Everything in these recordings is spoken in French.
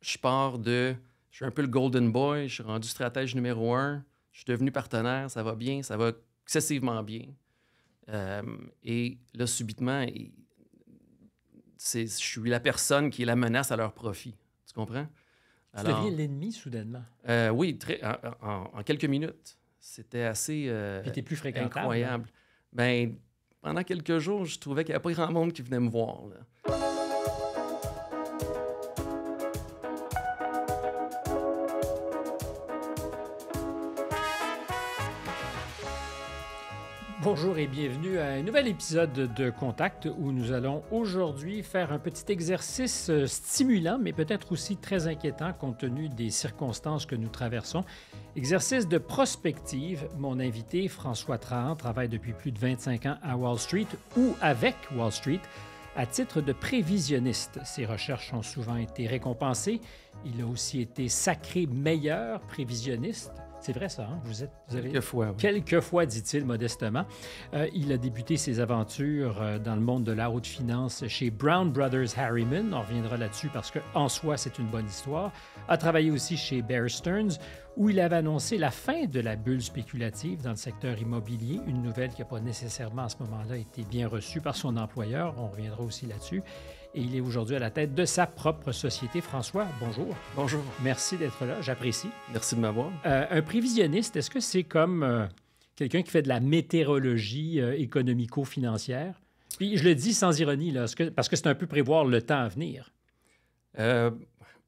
je pars de. Je suis un peu le golden boy, je suis rendu stratège numéro un, je suis devenu partenaire, ça va bien, ça va excessivement bien. Euh, et là, subitement, je suis la personne qui est la menace à leur profit. Tu comprends? Tu deviens l'ennemi soudainement. Euh, oui, très, en, quelques minutes. C'était assez euh, plus incroyable. Ben, pendant quelques jours, je trouvais qu'il n'y avait pas grand monde qui venait me voir. Bonjour et bienvenue à un nouvel épisode de Contact où nous allons aujourd'hui faire un petit exercice euh, stimulant mais peut-être aussi très inquiétant compte tenu des circonstances que nous traversons. Exercice de prospective. Mon invité François Trahan travaille depuis plus de 25 ans à Wall Street ou avec Wall Street à titre de prévisionniste. Ses recherches ont souvent été récompensées. Il a aussi été sacré meilleur prévisionniste c'est vrai ça, hein? vous êtes... Vous avez... Quelques fois. Quelques fois, dit-il modestement. Euh, il a débuté ses aventures euh, dans le monde de la haute finance chez Brown Brothers Harriman. On reviendra là-dessus parce qu'en soi, c'est une bonne histoire. A travaillé aussi chez Bear Stearns, où il avait annoncé la fin de la bulle spéculative dans le secteur immobilier, une nouvelle qui n'a pas nécessairement à ce moment-là été bien reçue par son employeur. On reviendra aussi là-dessus et il est aujourd'hui à la tête de sa propre société. François, bonjour. Bonjour. Merci d'être là, j'apprécie. Merci de m'avoir. Euh, un prévisionniste, est-ce que c'est comme euh, quelqu'un qui fait de la météorologie euh, économico-financière? Puis je le dis sans ironie, là, parce que c'est un peu prévoir le temps à venir.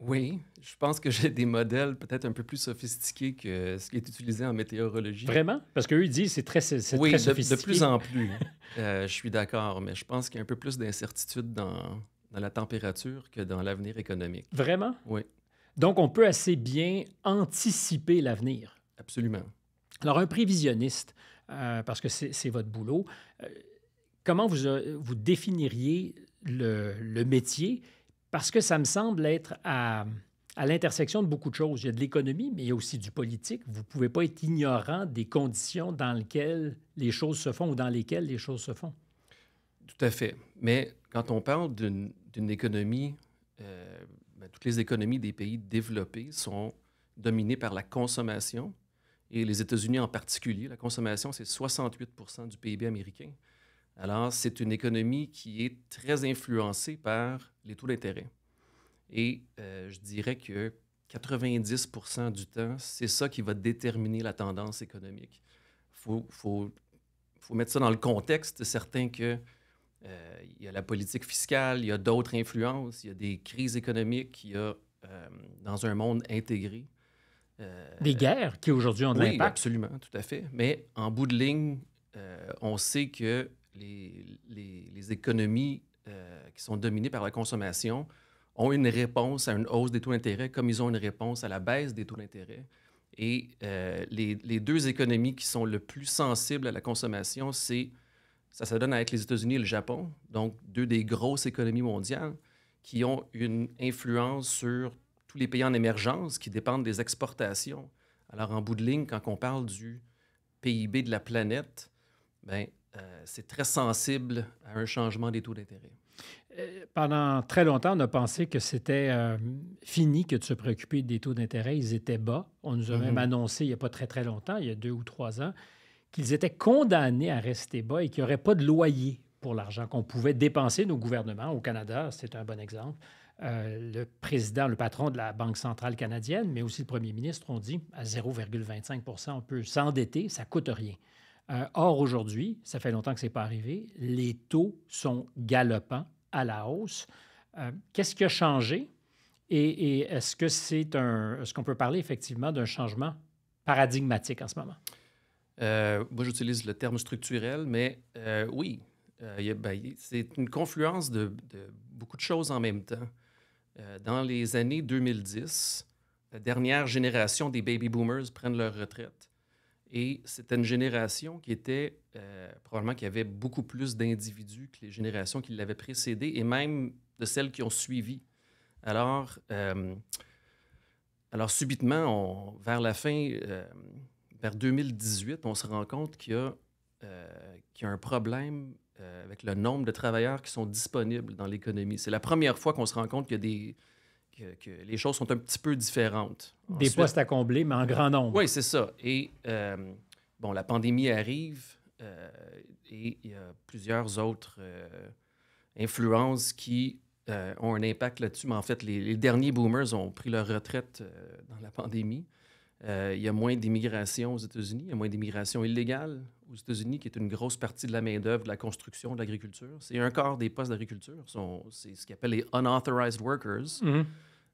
Oui, je pense que j'ai des modèles peut-être un peu plus sophistiqués que ce qui est utilisé en météorologie. Vraiment? Parce qu'eux, ils disent c'est très, c'est oui, très sophistiqué. de plus en plus. je suis d'accord, mais je pense qu'il y a un peu plus d'incertitude dans, dans la température que dans l'avenir économique. Vraiment? Oui. Donc, on peut assez bien anticiper l'avenir. Absolument. Alors, un prévisionniste, euh, parce que c'est votre boulot, euh, comment vous, euh, vous définiriez le, le, métier? Parce que ça me semble être à, l'intersection de beaucoup de choses. Il y a de l'économie, mais il y a aussi du politique. Vous ne pouvez pas être ignorant des conditions dans lesquelles les choses se font ou dans lesquelles les choses se font. Tout à fait. Mais quand on parle d'une d'une économie, euh, ben, toutes les économies des pays développés sont dominées par la consommation. Et les États-Unis en particulier, la consommation, c'est 68% du PIB américain. Alors, c'est une économie qui est très influencée par les taux d'intérêt. Et euh, je dirais que 90% du temps, c'est ça qui va déterminer la tendance économique. Il faut, faut, faut, mettre ça dans le contexte certain que euh, il y a la politique fiscale, il y a d'autres influences, il y a des crises économiques, il y a euh, dans un monde intégré. Des guerres qui aujourd'hui ont de oui, absolument, tout à fait. Mais en bout de ligne, on sait que les, économies qui sont dominées par la consommation ont une réponse à une hausse des taux d'intérêt comme ils ont une réponse à la baisse des taux d'intérêt. Et les, les, deux économies qui sont le plus sensibles à la consommation, c'est ça se donne avec les États-Unis et le Japon, donc deux des grosses économies mondiales qui ont une influence sur tous les pays en émergence qui dépendent des exportations. Alors, en bout de ligne, quand on parle du PIB de la planète, ben, euh, c'est très sensible à un changement des taux d'intérêt. Euh, pendant très longtemps, on a pensé que c'était euh, fini que de se préoccuper des taux d'intérêt. Ils étaient bas. On nous a même mm-hmm. annoncé il n'y a pas très, très longtemps, il y a deux ou trois ans, qu'ils étaient condamnés à rester bas et qu'il n'y aurait pas de loyer pour l'argent qu'on pouvait dépenser nos gouvernements. Au Canada, c'est un bon exemple. Euh, le président, le patron de la Banque centrale canadienne, mais aussi le premier ministre ont dit à 0,25% on peut s'endetter, ça ne coûte rien. Euh, or, aujourd'hui, ça fait longtemps que ce n'est pas arrivé, les taux sont galopants à la hausse. Euh, qu'est-ce qui a changé? Et, est-ce que c'est. Est-ce qu'on peut parler effectivement d'un changement paradigmatique en ce moment? Euh, moi, j'utilise le terme structurel, mais euh, oui, ben, c'est une confluence de, beaucoup de choses en même temps. dans les années 2010, la dernière génération des baby boomers prennent leur retraite. Et c'était une génération qui était, probablement, qui avait beaucoup plus d'individus que les générations qui l'avaient précédée et même de celles qui ont suivi. Alors, alors subitement, vers la fin vers 2018, on se rend compte qu'il y, a, euh, un problème euh, avec le nombre de travailleurs qui sont disponibles dans l'économie. C'est la première fois qu'on se rend compte qu'il y a des, que, les choses sont un petit peu différentes. Des postes à combler, mais en grand nombre. Oui, c'est ça. Et bon, la pandémie arrive et il y a plusieurs autres influences qui ont un impact là-dessus. Mais en fait, les, les, derniers boomers ont pris leur retraite dans la pandémie. Il y a moins d'immigration aux États-Unis, il y a moins d'immigration illégale aux États-Unis, qui est une grosse partie de la main-d'œuvre, de la construction, de l'agriculture. C'est un quart des postes d'agriculture. C'est ce qu'on appelle les unauthorized workers, mhm.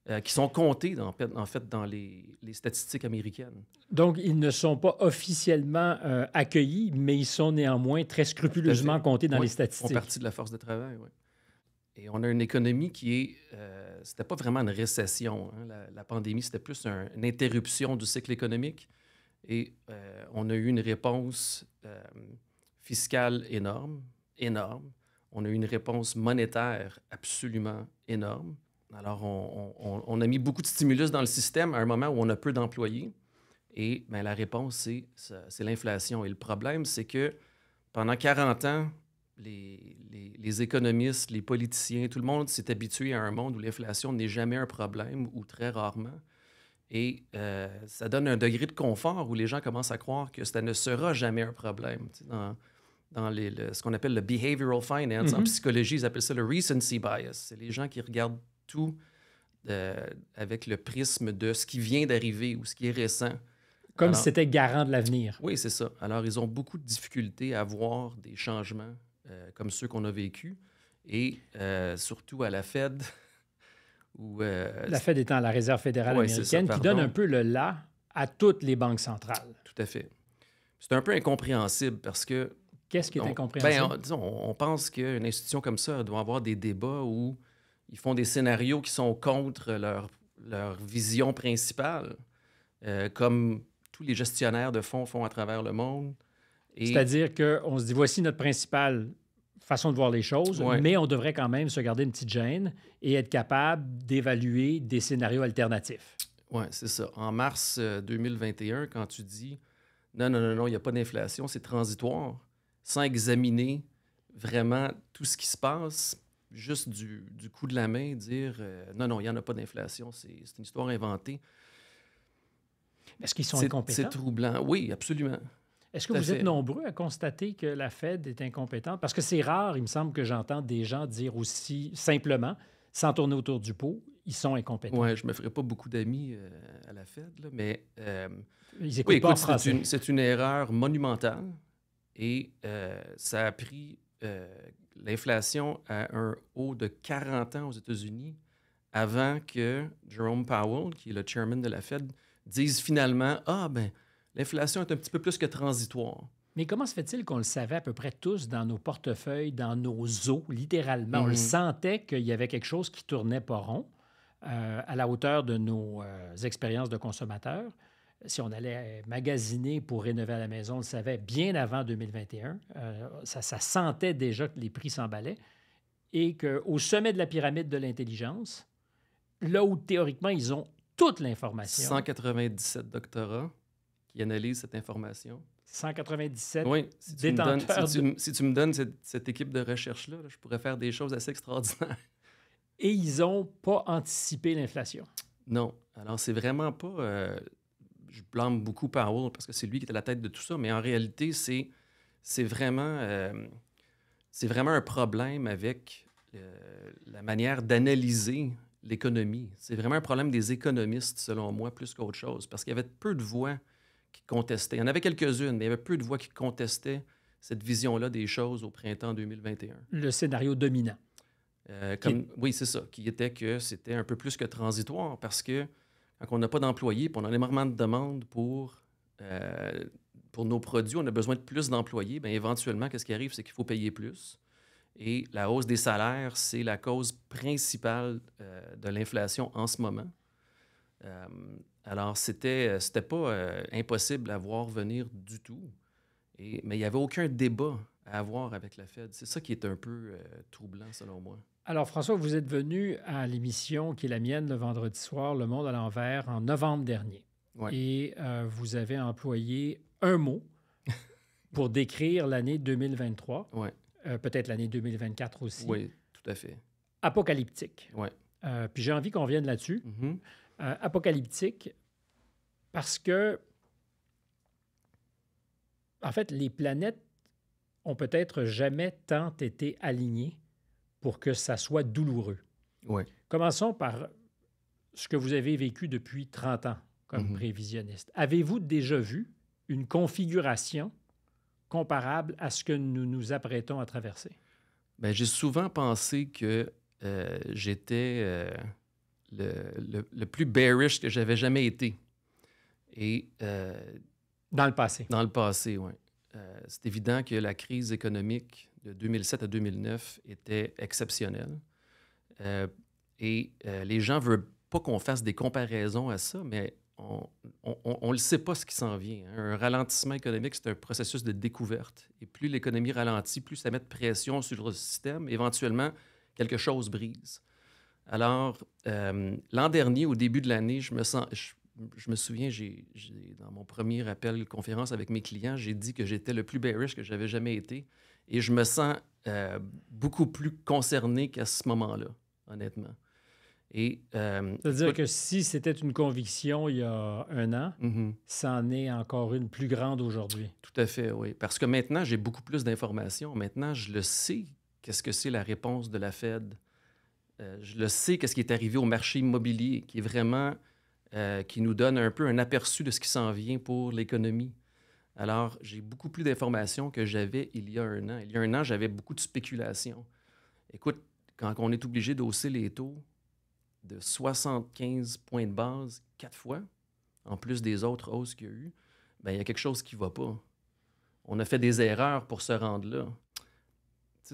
euh, qui sont comptés en fait, en fait dans les, les, statistiques américaines. Donc, ils ne sont pas officiellement euh, accueillis, mais ils sont néanmoins très scrupuleusement comptés dans les statistiques. Ils font partie de la force de travail, oui. Et on a une économie qui est. Euh, c'était pas vraiment une récession. Hein. La, pandémie, c'était plus une interruption du cycle économique. Et euh, on a eu une réponse euh, fiscale énorme, énorme. On a eu une réponse monétaire absolument énorme. Alors, on, a mis beaucoup de stimulus dans le système à un moment où on a peu d'employés. Et bien, la réponse, c'est l'inflation. Et le problème, c'est que pendant 40 ans, les, les, économistes, les politiciens, tout le monde s'est habitué à un monde où l'inflation n'est jamais un problème ou très rarement. Et euh, ça donne un degré de confort où les gens commencent à croire que ça ne sera jamais un problème. dans, dans les, ce qu'on appelle le behavioral finance, en mm-hmm. psychologie, ils appellent ça le recency bias. C'est les gens qui regardent tout euh, avec le prisme de ce qui vient d'arriver ou ce qui est récent. Comme si c'était garant de l'avenir. Oui, c'est ça. Alors, ils ont beaucoup de difficultés à voir des changements euh, comme ceux qu'on a vécus. Et surtout à la Fed, euh, la Fed étant la Réserve fédérale américaine, qui donne un peu le là à toutes les banques centrales. Tout à fait. C'est un peu incompréhensible parce que. Qu'est-ce qui est incompréhensible? Ben, on, pense qu'une institution comme ça doit avoir des débats où ils font des scénarios qui sont contre leur, leur vision principale, euh, comme tous les gestionnaires de fonds font à travers le monde. C'est-à-dire qu'on se dit voici notre principal façon de voir les choses, mais on devrait quand même se garder une petite gêne et être capable d'évaluer des scénarios alternatifs. Oui, c'est ça. En mars 2021, euh, quand tu dis non, non, non, non, il n'y a pas d'inflation, c'est transitoire, sans examiner vraiment tout ce qui se passe, juste du, du coup de la main, dire euh, non, non, il n'y en a pas d'inflation, c'est une histoire inventée. Est-ce qu'ils sont incompétents? C'est troublant. Oui, absolument. Est-ce que vous êtes nombreux à constater que la Fed est incompétente? Parce que c'est rare, il me semble que j'entends des gens dire aussi simplement, sans tourner autour du pot, ils sont incompétents. Oui, je ne me ferai pas beaucoup d'amis euh, à la Fed, mais euh, ils écoutent pas C'est une, erreur monumentale et euh, ça a pris l'inflation à un haut de 40 ans aux États-Unis avant que Jerome Powell, qui est le chairman de la Fed, dise finalement Ah, ben, l'inflation est un petit peu plus que transitoire. Mais comment se fait-il qu'on le savait à peu près tous dans nos portefeuilles, dans nos os, littéralement? On le mhm. sentait qu'il y avait quelque chose qui tournait pas rond euh, à la hauteur de nos euh, expériences de consommateurs. Si on allait magasiner pour rénover à la maison, on le savait bien avant 2021. Euh, ça, ça, sentait déjà que les prix s'emballaient et qu'au sommet de la pyramide de l'intelligence, là où théoriquement ils ont toute l'information. 197 doctorats qui analyse cette information. 197 oui, si tu, me donnes, si, tu, me donnes cette, équipe de recherche-là, je pourrais faire des choses assez extraordinaires. Et ils n'ont pas anticipé l'inflation. Non. Alors, c'est vraiment pas. Euh, je blâme beaucoup Powell parce que c'est lui qui est à la tête de tout ça, mais en réalité, c'est, c'est, vraiment, euh, c'est vraiment un problème avec euh, la manière d'analyser l'économie. C'est vraiment un problème des économistes, selon moi, plus qu'autre chose, parce qu'il y avait peu de voix qui contestaient. Il y en avait quelques-unes, mais il y avait peu de voix qui contestaient cette vision-là des choses au printemps 2021. Le scénario dominant. Euh, comme, Oui, c'est ça, qui était que c'était un peu plus que transitoire parce que quand on n'a pas d'employés, puis on a énormément de demandes pour, euh, pour nos produits, on a besoin de plus d'employés, bien éventuellement, qu'est-ce qui arrive, c'est qu'il faut payer plus. Et la hausse des salaires, c'est la cause principale euh, de l'inflation en ce moment. Alors, c'était, euh, c'était pas euh, impossible à voir venir du tout. Et, mais il n'y avait aucun débat à avoir avec la Fed. C'est ça qui est un peu euh, troublant, selon moi. Alors, François, vous êtes venu à l'émission qui est la mienne le vendredi soir, Le Monde à l'envers, en novembre dernier. Et vous avez employé un mot pour décrire l'année 2023. Peut-être l'année 2024 aussi. Oui, tout à fait. Apocalyptique. Oui. euh, puis j'ai envie qu'on vienne là-dessus. Mhm. Euh, apocalyptique, parce que, en fait, les planètes ont peut-être jamais tant été alignées pour que ça soit douloureux. Ouais. Commençons par ce que vous avez vécu depuis 30 ans comme Mhm. prévisionniste. Avez-vous déjà vu une configuration comparable à ce que nous nous apprêtons à traverser? Ben, j'ai souvent pensé que euh, j'étais euh, le, le- le plus bearish que j'avais jamais été. Et euh, Dans le passé. dans le passé, oui. c'est évident que la crise économique de 2007 à 2009 était exceptionnelle. Euh, et euh, les gens ne veulent pas qu'on fasse des comparaisons à ça, mais on ne le sait pas ce qui s'en vient. hein. Un ralentissement économique, c'est un processus de découverte. Et plus l'économie ralentit, plus ça met de pression sur le système. Éventuellement, quelque chose brise. Alors, euh, l'an dernier, au début de l'année, je me sens, je, je me souviens, j'ai, dans mon premier appel conférence avec mes clients, j'ai dit que j'étais le plus bearish que j'avais jamais été. Et je me sens euh, beaucoup plus concerné qu'à ce moment-là, honnêtement. Et, euh, C'est-à-dire que si c'était une conviction il y a un an, Mhm. ça en est encore une plus grande aujourd'hui. Tout à fait, oui. Parce que maintenant, j'ai beaucoup plus d'informations. Maintenant, je le sais, qu'est-ce que c'est la réponse de la Fed. Euh, je le sais, qu'est-ce qui est arrivé au marché immobilier, qui est vraiment, euh, qui nous donne un peu un aperçu de ce qui s'en vient pour l'économie. Alors, j'ai beaucoup plus d'informations que j'avais il y a un an. Il y a un an, j'avais beaucoup de spéculation. Écoute, quand on est obligé d'hausser les taux de 75 points de base quatre fois, en plus des autres hausses qu'il y a eu, ben, il y a quelque chose qui ne va pas. On a fait des erreurs pour se rendre là.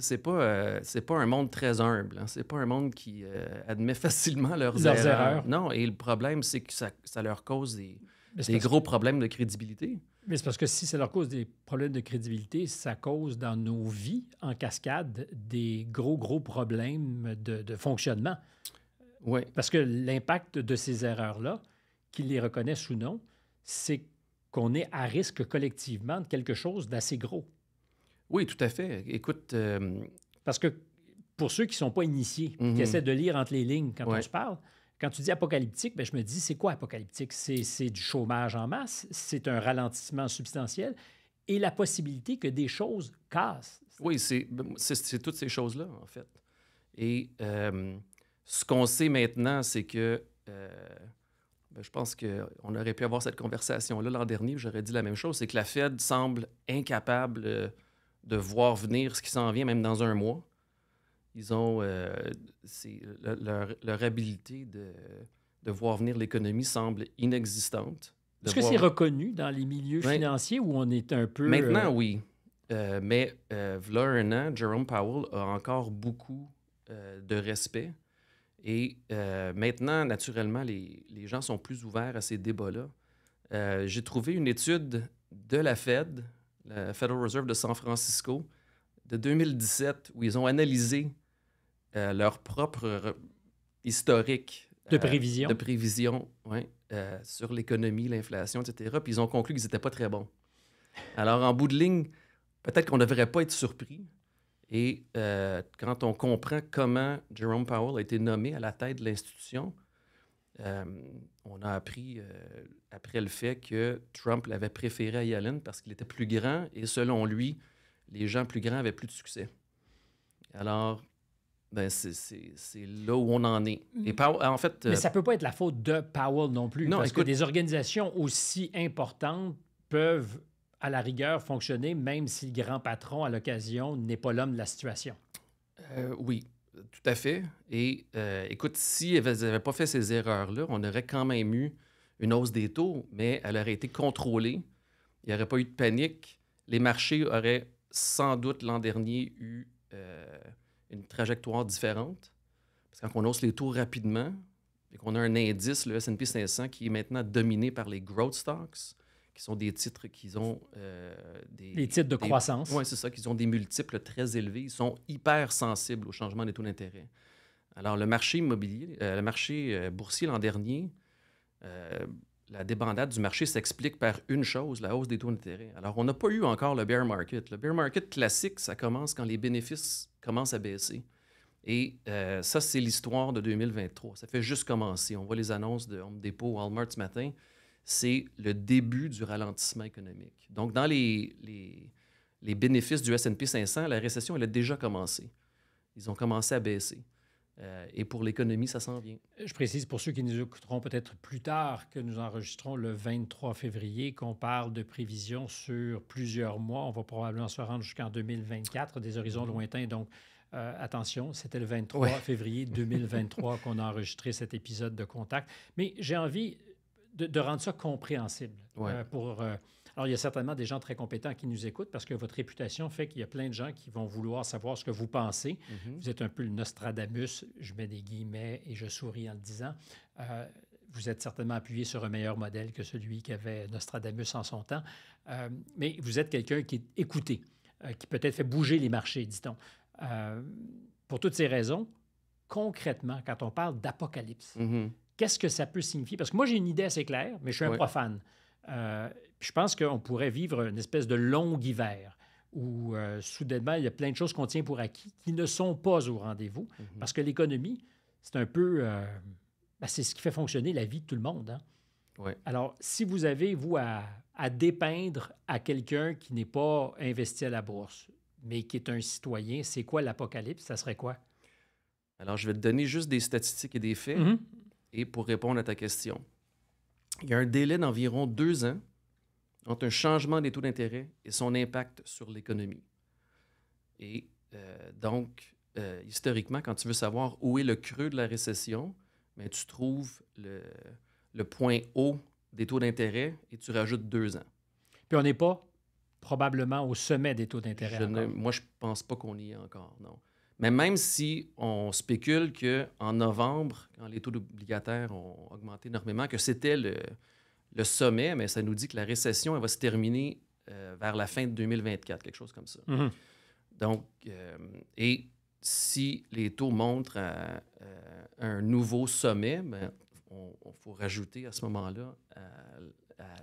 C'est pas, euh, c'est pas un monde très humble. Hein. C'est pas un monde qui euh, admet facilement leurs, Leurs erreurs. erreurs. Non, et le problème, c'est que ça, ça leur cause des, gros problèmes de crédibilité. Mais c'est parce que si ça leur cause des problèmes de crédibilité, ça cause dans nos vies, en cascade, des gros, gros problèmes de, de fonctionnement. Oui, Parce que l'impact de ces erreurs-là, qu'ils les reconnaissent ou non, c'est qu'on est à risque collectivement de quelque chose d'assez gros. Oui, tout à fait. Écoute, euh, Parce que pour ceux qui ne sont pas initiés, Mhm. qui essaient de lire entre les lignes quand on se parle, quand tu dis apocalyptique, ben, je me dis, c'est quoi apocalyptique? C'est c'est du chômage en masse, c'est un ralentissement substantiel et la possibilité que des choses cassent. Oui, c'est c'est toutes ces choses-là, en fait. Et euh, ce qu'on sait maintenant, c'est que euh, ben, je pense qu'on aurait pu avoir cette conversation-là l'an dernier, j'aurais dit la même chose, c'est que la Fed semble incapable de voir venir ce qui s'en vient, même dans un mois. Ils ont euh, le- leur, leur habilité de, de voir venir l'économie semble inexistante. Est-ce que c'est reconnu dans les milieux financiers où on est un peu... Maintenant, euh, oui. Euh, mais euh, un an, Jerome Powell a encore beaucoup euh, de respect. Et maintenant, naturellement, les, les gens sont plus ouverts à ces débats-là. J'ai trouvé une étude de la Fed, la Federal Reserve de San Francisco, de 2017, où ils ont analysé euh, leur propre re- historique de euh, prévision. de prévision ouais, euh, sur l'économie, l'inflation, etc. Puis ils ont conclu qu'ils n'étaient pas très bons. Alors, en bout de ligne, peut-être qu'on ne devrait pas être surpris. Et euh, quand on comprend comment Jerome Powell a été nommé à la tête de l'institution, euh, on a appris euh, après le fait que Trump l'avait préféré à Yellen parce qu'il était plus grand et selon lui, les gens plus grands avaient plus de succès. Alors, ben, c'est- là où on en est. Et Powell, en fait, Mais euh, ça peut pas être la faute de Powell non plus. Non, parce écoute- que des organisations aussi importantes peuvent, à la rigueur, fonctionner même si le grand patron, à l'occasion, n'est pas l'homme de la situation. Oui, tout à fait. Et euh, écoute, si elles n'avaient pas fait ces erreurs-là, on aurait quand même eu une hausse des taux, mais elle aurait été contrôlée. Il n'y aurait pas eu de panique. Les marchés auraient sans doute l'an dernier eu euh, une trajectoire différente. Parce que quand on hausse les taux rapidement, et qu'on a un indice, le S&P 500, qui est maintenant dominé par les growth stocks, qui sont des titres qui ont euh, des... Les titres de des- croissance. oui, c'est ça, qu'ils ont des multiples très élevés. Ils sont hyper sensibles au changement des taux d'intérêt. Alors, le marché immobilier, euh, le marché euh, boursier l'an dernier, euh, la débandade du marché s'explique par une chose, la hausse des taux d'intérêt. Alors, on n'a pas eu encore le bear market. Le bear market classique, ça commence quand les bénéfices commencent à baisser. Et euh, ça, c'est l'histoire de 2023. Ça fait juste commencer. On voit les annonces de Home Depot, Walmart ce matin. C'est le début du ralentissement économique. Donc, dans les, les, les bénéfices du S&P 500, la récession, elle a déjà commencé. Ils ont commencé à baisser. Euh, et pour l'économie, ça s'en vient. Je précise pour ceux qui nous écouteront peut-être plus tard que nous enregistrons le 23 février, qu'on parle de prévisions sur plusieurs mois. On va probablement se rendre jusqu'en 2024, des horizons lointains. Donc, euh, attention, c'était le 23 février 2023 qu'on a enregistré cet épisode de Contact. Mais j'ai envie de, rendre ça compréhensible. Euh, pour, euh, alors, il y a certainement des gens très compétents qui nous écoutent parce que votre réputation fait qu'il y a plein de gens qui vont vouloir savoir ce que vous pensez. Mm-hmm. Vous êtes un peu le Nostradamus, je mets des guillemets et je souris en le disant. vous êtes certainement appuyé sur un meilleur modèle que celui qu'avait Nostradamus en son temps, mais vous êtes quelqu'un qui est écouté, qui peut-être fait bouger les marchés, dit-on. Euh, pour toutes ces raisons, concrètement, quand on parle d'apocalypse, mm-hmm. Qu'est-ce que ça peut signifier? Parce que moi, j'ai une idée assez claire, mais je suis un profane. Euh, je pense qu'on pourrait vivre une espèce de long hiver où euh, soudainement, il y a plein de choses qu'on tient pour acquis qui ne sont pas au rendez-vous. Mm-hmm. Parce que l'économie, c'est un peu... Ben, c'est ce qui fait fonctionner la vie de tout le monde. Hein. Alors, si vous avez, vous, à, à dépeindre à quelqu'un qui n'est pas investi à la bourse, mais qui est un citoyen, c'est quoi l'apocalypse? Ça serait quoi? Alors, je vais te donner juste des statistiques et des faits. Mm-hmm. Et pour répondre à ta question, il y a un délai d'environ deux ans entre un changement des taux d'intérêt et son impact sur l'économie. Et euh, donc, euh, historiquement, quand tu veux savoir où est le creux de la récession, ben, tu trouves le, le point haut des taux d'intérêt et tu rajoutes deux ans. Puis on n'est pas probablement au sommet des taux d'intérêt. Moi, je ne pense pas qu'on y est encore, non. Mais même si on spécule qu'en novembre, quand les taux obligataires ont augmenté énormément, que c'était le, le, sommet, mais ça nous dit que la récession elle va se terminer euh, vers la fin de 2024, quelque chose comme ça. Mm-hmm. Donc, euh, et si les taux montrent à, un nouveau sommet, ben, on, faut rajouter à ce moment-là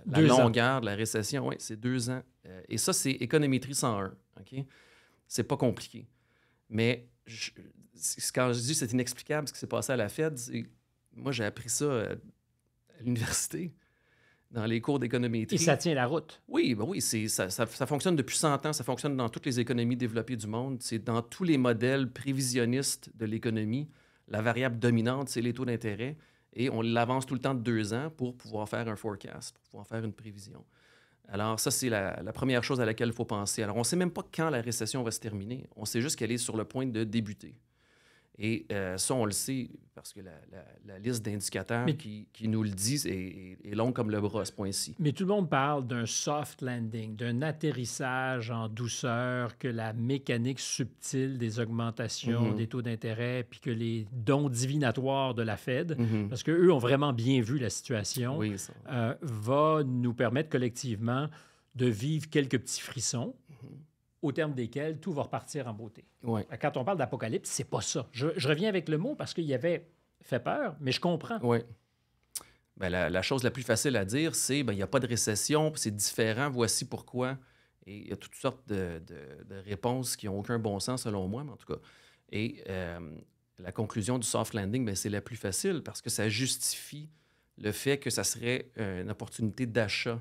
la longueur de la récession. Oui, c'est deux ans. Euh, et ça, c'est économétrie 101. OK? C'est pas compliqué. Mais quand je dis que c'est inexplicable ce qui s'est passé à la Fed, moi, j'ai appris ça euh, à l'université, dans les cours d'économétrie. Et ça tient la route. Oui, ben oui ça, ça, fonctionne depuis 100 ans. Ça fonctionne dans toutes les économies développées du monde. C'est dans tous les modèles prévisionnistes de l'économie. La variable dominante, c'est les taux d'intérêt et on l'avance tout le temps de deux ans pour pouvoir faire un forecast, pour pouvoir faire une prévision. Alors, ça, c'est la, première chose à laquelle il faut penser. Alors, on ne sait même pas quand la récession va se terminer. On sait juste qu'elle est sur le point de débuter. Et euh, ça, on le sait parce que la, liste d'indicateurs qui, nous le disent est, longue comme le bras à ce point-ci. Mais tout le monde parle d'un soft landing, d'un atterrissage en douceur, que la mécanique subtile des augmentations mm-hmm. des taux d'intérêt, puis que les dons divinatoires de la Fed, mm-hmm. parce qu'eux ont vraiment bien vu la situation, euh, va nous permettre collectivement de vivre quelques petits frissons au terme desquels tout va repartir en beauté. Quand on parle d'apocalypse, c'est pas ça. Je, reviens avec le mot parce qu'il y avait fait peur, mais je comprends. Oui. Ben, la, chose la plus facile à dire, c'est ben, il n'y a pas de récession, c'est différent, voici pourquoi. Et il y a toutes sortes de, réponses qui n'ont aucun bon sens selon moi, mais en tout cas. Et euh, la conclusion du soft landing, ben, c'est la plus facile parce que ça justifie le fait que ça serait une opportunité d'achat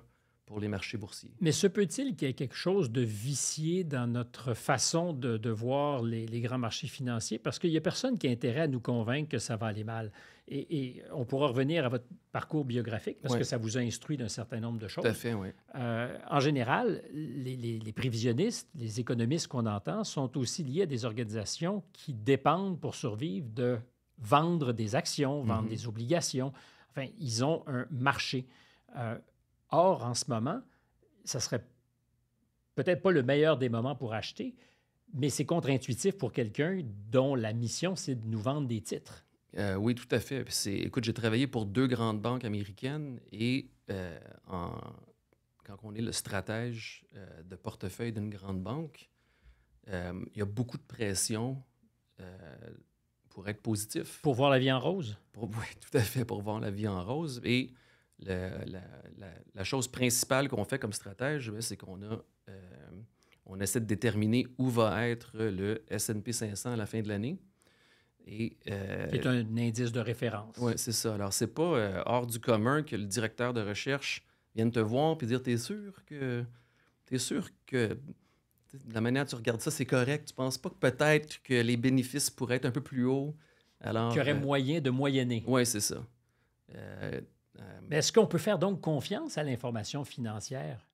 pour les marchés boursiers. Mais se peut-il qu'il y ait quelque chose de vicié dans notre façon de, voir les, grands marchés financiers? Parce qu'il n'y a personne qui a intérêt à nous convaincre que ça va aller mal. Et, on pourra revenir à votre parcours biographique parce que ça vous a instruit d'un certain nombre de choses. Tout à fait, oui. Euh, en général, les, prévisionnistes, les économistes qu'on entend sont aussi liés à des organisations qui dépendent pour survivre de vendre des actions, vendre mm-hmm. des obligations. Enfin, ils ont un marché. Euh, Or, en ce moment, ça serait peut-être pas le meilleur des moments pour acheter, mais c'est contre-intuitif pour quelqu'un dont la mission, c'est de nous vendre des titres. Euh, oui, tout à fait. Écoute, j'ai travaillé pour deux grandes banques américaines et euh, quand on est le stratège euh, de portefeuille d'une grande banque, il y a beaucoup de pression pour être positif. Pour voir la vie en rose? oui, tout à fait, pour voir la vie en rose. Et la, chose principale qu'on fait comme stratège, c'est qu'on a, euh, on essaie de déterminer où va être le S&P 500 à la fin de l'année. Et, euh, qui est un indice de référence. Oui, c'est ça. Alors, c'est pas euh, hors du commun que le directeur de recherche vienne te voir et dire T'es sûr que. T'es sûr que. la manière dont tu regardes ça, c'est correct? Tu penses pas que peut-être que les bénéfices pourraient être un peu plus hauts? Alors. Qu'il y aurait euh, moyen de moyenner. Oui, c'est ça. Mais est-ce qu'on peut faire donc confiance à l'information financière?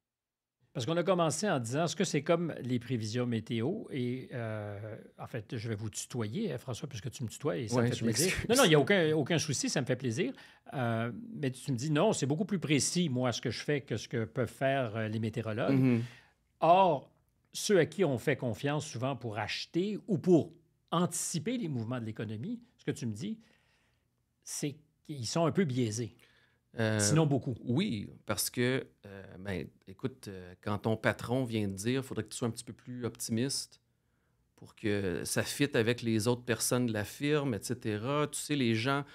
Parce qu'on a commencé en disant, est-ce que c'est comme les prévisions météo? Et euh, en fait, je vais vous tutoyer, hein, François, puisque tu me tutoies et ça me fait plaisir. Non, non, il n'y a aucun, aucun souci, ça me fait plaisir. Euh, mais tu me dis, non, c'est beaucoup plus précis, moi, ce que je fais que ce que peuvent faire euh, les météorologues. Mm-hmm. Or, ceux à qui on fait confiance souvent pour acheter ou pour anticiper les mouvements de l'économie, ce que tu me dis, c'est qu'ils sont un peu biaisés. Euh, Sinon beaucoup. Oui, parce que, euh, ben, écoute, euh, quand ton patron vient te dire, il faudrait que tu sois un petit peu plus optimiste pour que ça fitte avec les autres personnes de la firme, etc. Tu sais, les gens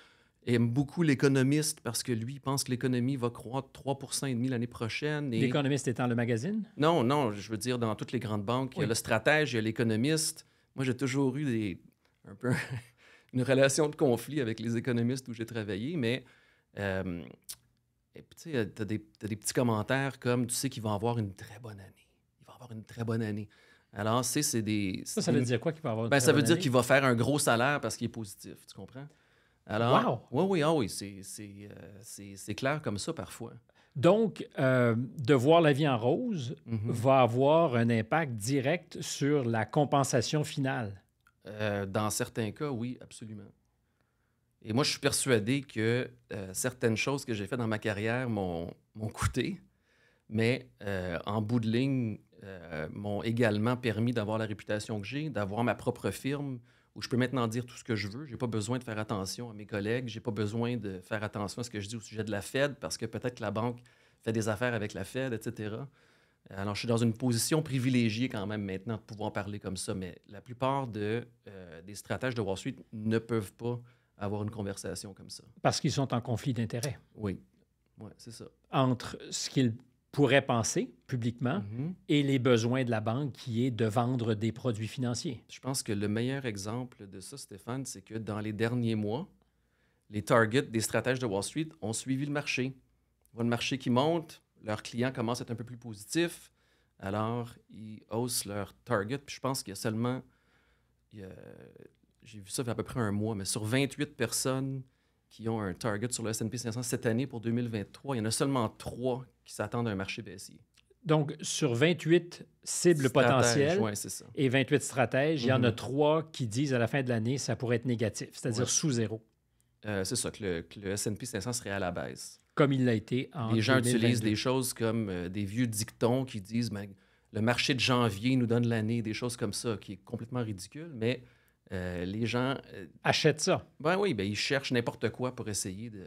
aiment beaucoup l'économiste parce que lui, pense que l'économie va croître 3,5% l'année prochaine. L'économiste étant le magazine? Non, non, je veux dire, dans toutes les grandes banques, il y a le stratège, il y a l'économiste. Moi, j'ai toujours eu des, un peu une relation de conflit avec les économistes où j'ai travaillé, mais euh, et puis, tu sais, tu as, des petits commentaires comme tu sais qu'il va avoir une très bonne année. Il va avoir une très bonne année. Alors, c'est des. Ça, ça veut dire quoi qu'il va avoir une ben, très Ça veut dire qu'il va faire un gros salaire parce qu'il est positif. Tu comprends? Alors, wow. oui, oui, ah, oui, c'est euh, clair comme ça parfois. Donc, euh, de voir la vie en rose mm-hmm. va avoir un impact direct sur la compensation finale. dans certains cas, oui, absolument. Et moi, je suis persuadé que euh, certaines choses que j'ai faites dans ma carrière m'ont coûté, mais euh, en bout de ligne, euh, m'ont également permis d'avoir la réputation que j'ai, d'avoir ma propre firme où je peux maintenant dire tout ce que je veux. Je n'ai pas besoin de faire attention à mes collègues. Je n'ai pas besoin de faire attention à ce que je dis au sujet de la Fed parce que peut-être que la banque fait des affaires avec la Fed, etc. Alors, je suis dans une position privilégiée quand même maintenant de pouvoir parler comme ça, mais la plupart de, des stratèges de Wall Street ne peuvent pas avoir une conversation comme ça. Parce qu'ils sont en conflit d'intérêts. Oui, ouais, c'est ça. Entre ce qu'ils pourraient penser publiquement mm-hmm. et les besoins de la banque qui est de vendre des produits financiers. Je pense que le meilleur exemple de ça, Stéphane, c'est que dans les derniers mois, les targets des stratèges de Wall Street ont suivi le marché. le marché qui monte, leurs clients commencent à être un peu plus positifs, alors ils haussent leur target. Puis je pense qu'il y a seulement il y a j'ai vu ça il y a à peu près un mois, mais sur 28 personnes qui ont un target sur le S&P 500 cette année pour 2023, il y en a seulement trois qui s'attendent à un marché baissier. Donc, sur 28 cibles potentielles et 28 stratèges, il y en a mhm. trois qui disent à la fin de l'année, ça pourrait être négatif, c'est-à-dire sous zéro. Euh, c'est ça, que le, S&P 500 serait à la baisse. Comme il l'a été en Les gens utilisent des choses comme euh, des vieux dictons qui disent ben, le marché de janvier nous donne l'année, des choses comme ça, qui est complètement ridicule, mais euh, les gens. Euh, Achètent ça. Ben oui, ben ils cherchent n'importe quoi pour essayer de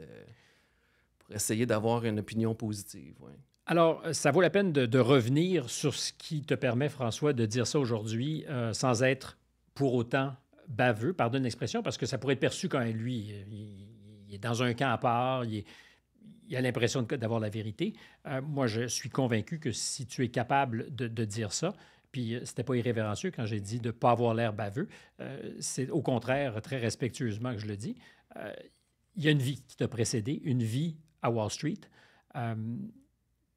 pour essayer d'avoir une opinion positive. Alors, euh, ça vaut la peine de, revenir sur ce qui te permet, François, de dire ça aujourd'hui sans être pour autant baveux, pardonne l'expression, parce que ça pourrait être perçu quand lui, il, est dans un camp à part, il, a l'impression d'avoir la vérité. moi, je suis convaincu que si tu es capable de, de dire ça, puis euh, c'était pas irrévérencieux quand j'ai dit de ne pas avoir l'air baveux. Euh, c'est au contraire très respectueusement que je le dis. Euh, il y a une vie qui t'a précédé, une vie à Wall Street.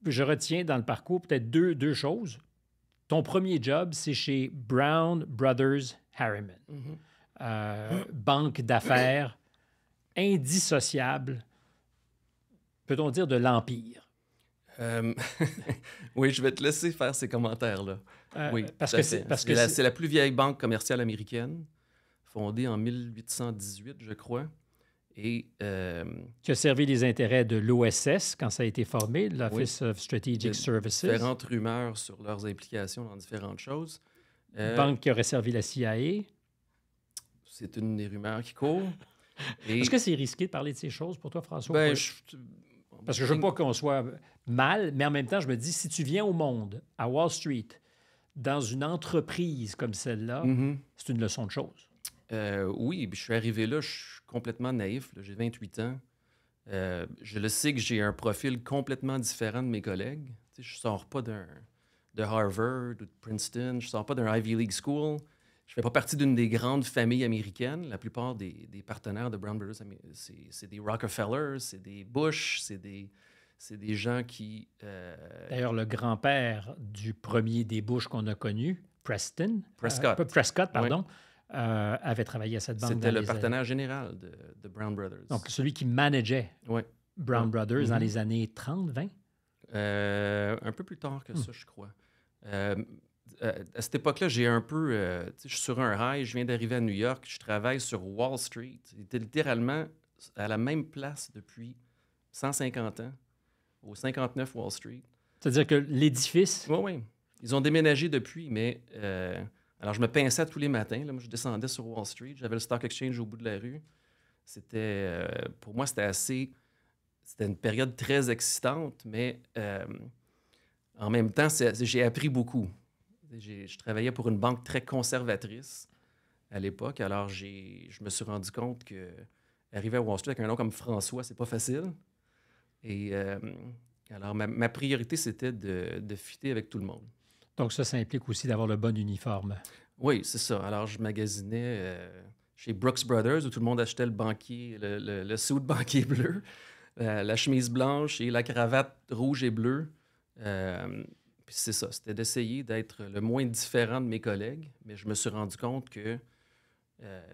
je retiens dans le parcours peut-être deux, deux choses. Ton premier job, c'est chez Brown Brothers Harriman, mm-hmm. banque d'affaires indissociable, peut-on dire, de l'Empire? Euh, oui, je vais te laisser faire ces commentaires-là. Euh, oui, parce que c'est parce que c'est la, plus vieille banque commerciale américaine, fondée en 1818, je crois. Et euh, qui a servi les intérêts de l'OSS quand ça a été formé, l'Office of Strategic Services. Différentes rumeurs sur leurs implications dans différentes choses. banque qui aurait servi la CIA. C'est une des rumeurs qui court. Est-ce que c'est risqué de parler de ces choses pour toi, François? Ben, parce que je ne veux pas qu'on soit mal, mais en même temps, je me dis, si tu viens au monde, à Wall Street, dans une entreprise comme celle-là, mm-hmm. c'est une leçon de choses. Euh, oui, je suis arrivé là, je suis complètement naïf, j'ai 28 ans. Euh, je le sais que j'ai un profil complètement différent de mes collègues. je ne sors pas de Harvard ou de Princeton, je ne sors pas d'un Ivy League School. je fais pas partie d'une des grandes familles américaines. La plupart des, des partenaires de Brown Brothers, c'est des Rockefeller, c'est des Bush, c'est des, des gens qui... Euh, D'ailleurs, le grand-père du premier des Bush qu'on a connu, Preston... Prescott. Euh, Prescott, pardon. Euh, avait travaillé à cette banque. C'était le partenaire général de, de, Brown Brothers. Donc, celui qui manageait Brown Brothers dans mm-hmm. les années 30, 20? un peu plus tard que hmm. ça, je crois. À cette époque-là, j'ai un peu. Je suis sur un high, je viens d'arriver à New York, je travaille sur Wall Street. J'étais littéralement à la même place depuis 150 ans, au 59 Wall Street. C'est-à-dire que l'édifice. Oui, oui. Ils ont déménagé depuis, mais. Euh, alors, je me pinçais tous les matins. Là. Moi, je descendais sur Wall Street. J'avais le Stock Exchange au bout de la rue. C'était. pour moi, c'était assez. C'était une période très excitante, mais en même temps, j'ai appris beaucoup. Je travaillais pour une banque très conservatrice à l'époque. Alors, je me suis rendu compte que arriver à Wall Street avec un nom comme François, c'est pas facile. Et euh, alors, ma, priorité, c'était de, de fitter avec tout le monde. Donc, ça, ça implique aussi d'avoir le bon uniforme. Oui, c'est ça. Alors, je magasinais euh, chez Brooks Brothers où tout le monde achetait le banquier, le, le, le suit banquier bleu, euh, la chemise blanche et la cravate rouge et bleue. Puis c'est ça, c'était d'essayer d'être le moins différent de mes collègues, mais je me suis rendu compte que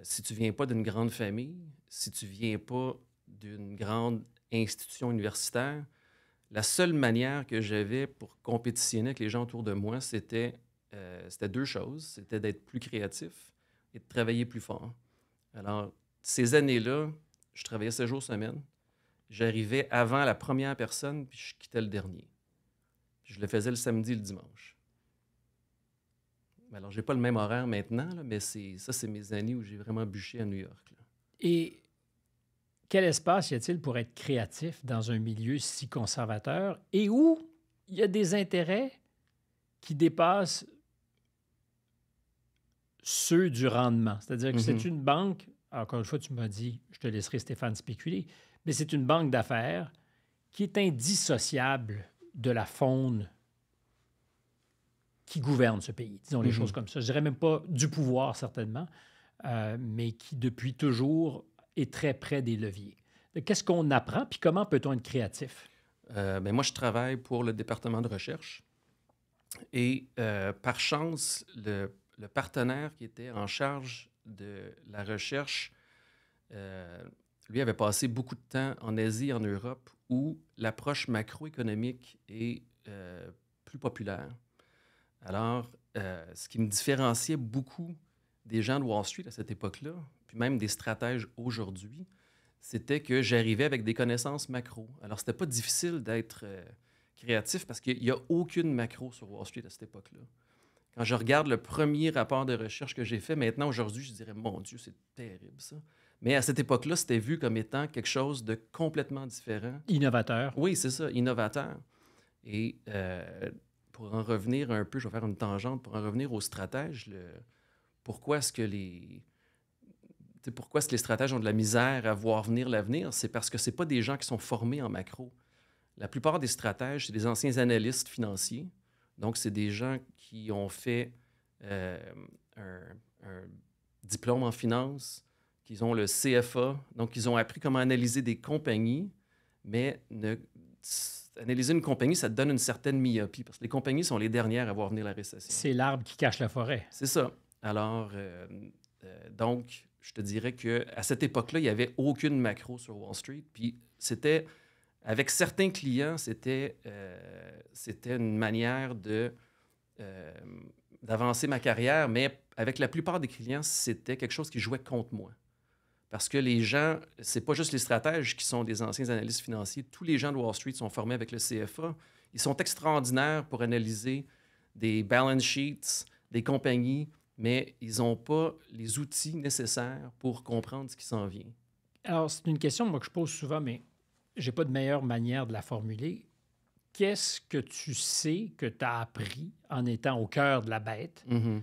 si tu viens pas d'une grande famille, si tu viens pas d'une grande institution universitaire, la seule manière que j'avais pour compétitionner avec les gens autour de moi, c'était euh, deux choses. C'était d'être plus créatif et de travailler plus fort. Alors, ces années-là, je travaillais 7 jours semaine. J'arrivais avant la première personne, puis je quittais le dernier. Je le faisais le samedi et le dimanche. Alors, je n'ai pas le même horaire maintenant, mais ça, c'est mes années où j'ai vraiment bûché à New York. Et quel espace y a-t-il pour être créatif dans un milieu si conservateur et où il y a des intérêts qui dépassent ceux du rendement? C'est-à-dire que c'est mm-hmm. une banque, encore une fois, tu m'as dit, je te laisserai Stéphane spéculer, mais c'est une banque d'affaires qui est indissociable de la faune qui gouverne ce pays, disons les mhm. choses comme ça. Je dirais même pas du pouvoir, certainement, euh, mais qui, depuis toujours, est très près des leviers. Qu'est-ce qu'on apprend, puis comment peut-on être créatif? Euh, ben moi, je travaille pour le département de recherche. Et euh, par chance, le, partenaire qui était en charge de la recherche, lui avait passé beaucoup de temps en Asie, en Europe, où l'approche macroéconomique est euh, plus populaire. Alors, euh, ce qui me différenciait beaucoup des gens de Wall Street à cette époque-là, puis même des stratèges aujourd'hui, c'était que j'arrivais avec des connaissances macro. Alors, c'était pas difficile d'être euh, créatif parce qu'il n'y a aucune macro sur Wall Street à cette époque-là. Quand je regarde le premier rapport de recherche que j'ai fait, maintenant, aujourd'hui, je dirais, mon Dieu, c'est terrible ça. Mais à cette époque-là, c'était vu comme étant quelque chose de complètement différent. Innovateur. Oui, c'est ça, innovateur. Et euh, pour en revenir un peu, je vais faire une tangente, pour en revenir aux stratèges, le, pourquoi est-ce que les pourquoi est-ce que les stratèges ont de la misère à voir venir l'avenir? C'est parce que ce pas des gens qui sont formés en macro. La plupart des stratèges, c'est des anciens analystes financiers. Donc, c'est des gens qui ont fait euh, un, diplôme en finance, qu'ils ont le CFA. Donc, ils ont appris comment analyser des compagnies, mais analyser une compagnie, ça te donne une certaine myopie, parce que les compagnies sont les dernières à voir venir la récession. C'est l'arbre qui cache la forêt. C'est ça. Alors, euh, euh, donc, je te dirais qu'à cette époque-là, il n'y avait aucune macro sur Wall Street. Puis, c'était, avec certains clients, c'était, euh, c'était une manière de d'avancer ma carrière, mais avec la plupart des clients, c'était quelque chose qui jouait contre moi. Parce que les gens, c'est pas juste les stratèges qui sont des anciens analystes financiers. Tous les gens de Wall Street sont formés avec le CFA. Ils sont extraordinaires pour analyser des balance sheets des compagnies, mais ils n'ont pas les outils nécessaires pour comprendre ce qui s'en vient. Alors, c'est une question moi, que je pose souvent, mais j'ai pas de meilleure manière de la formuler. Qu'est-ce que tu sais que tu as appris en étant au cœur de la bête, mm-hmm.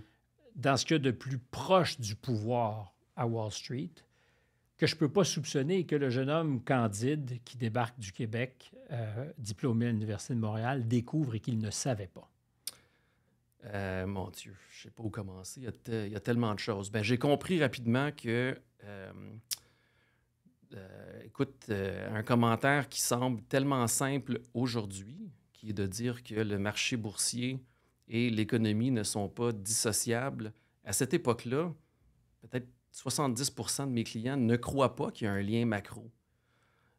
dans ce qu'il y a de plus proche du pouvoir à Wall Street, que je ne peux pas soupçonner que le jeune homme candide qui débarque du Québec, euh, diplômé à l'Université de Montréal, découvre et qu'il ne savait pas? Euh, mon Dieu, je ne sais pas où commencer. Il y a, tellement de choses. Ben, j'ai compris rapidement que, euh, euh, écoute, un commentaire qui semble tellement simple aujourd'hui, qui est de dire que le marché boursier et l'économie ne sont pas dissociables, à cette époque-là, peut-être 70% de mes clients ne croient pas qu'il y a un lien macro.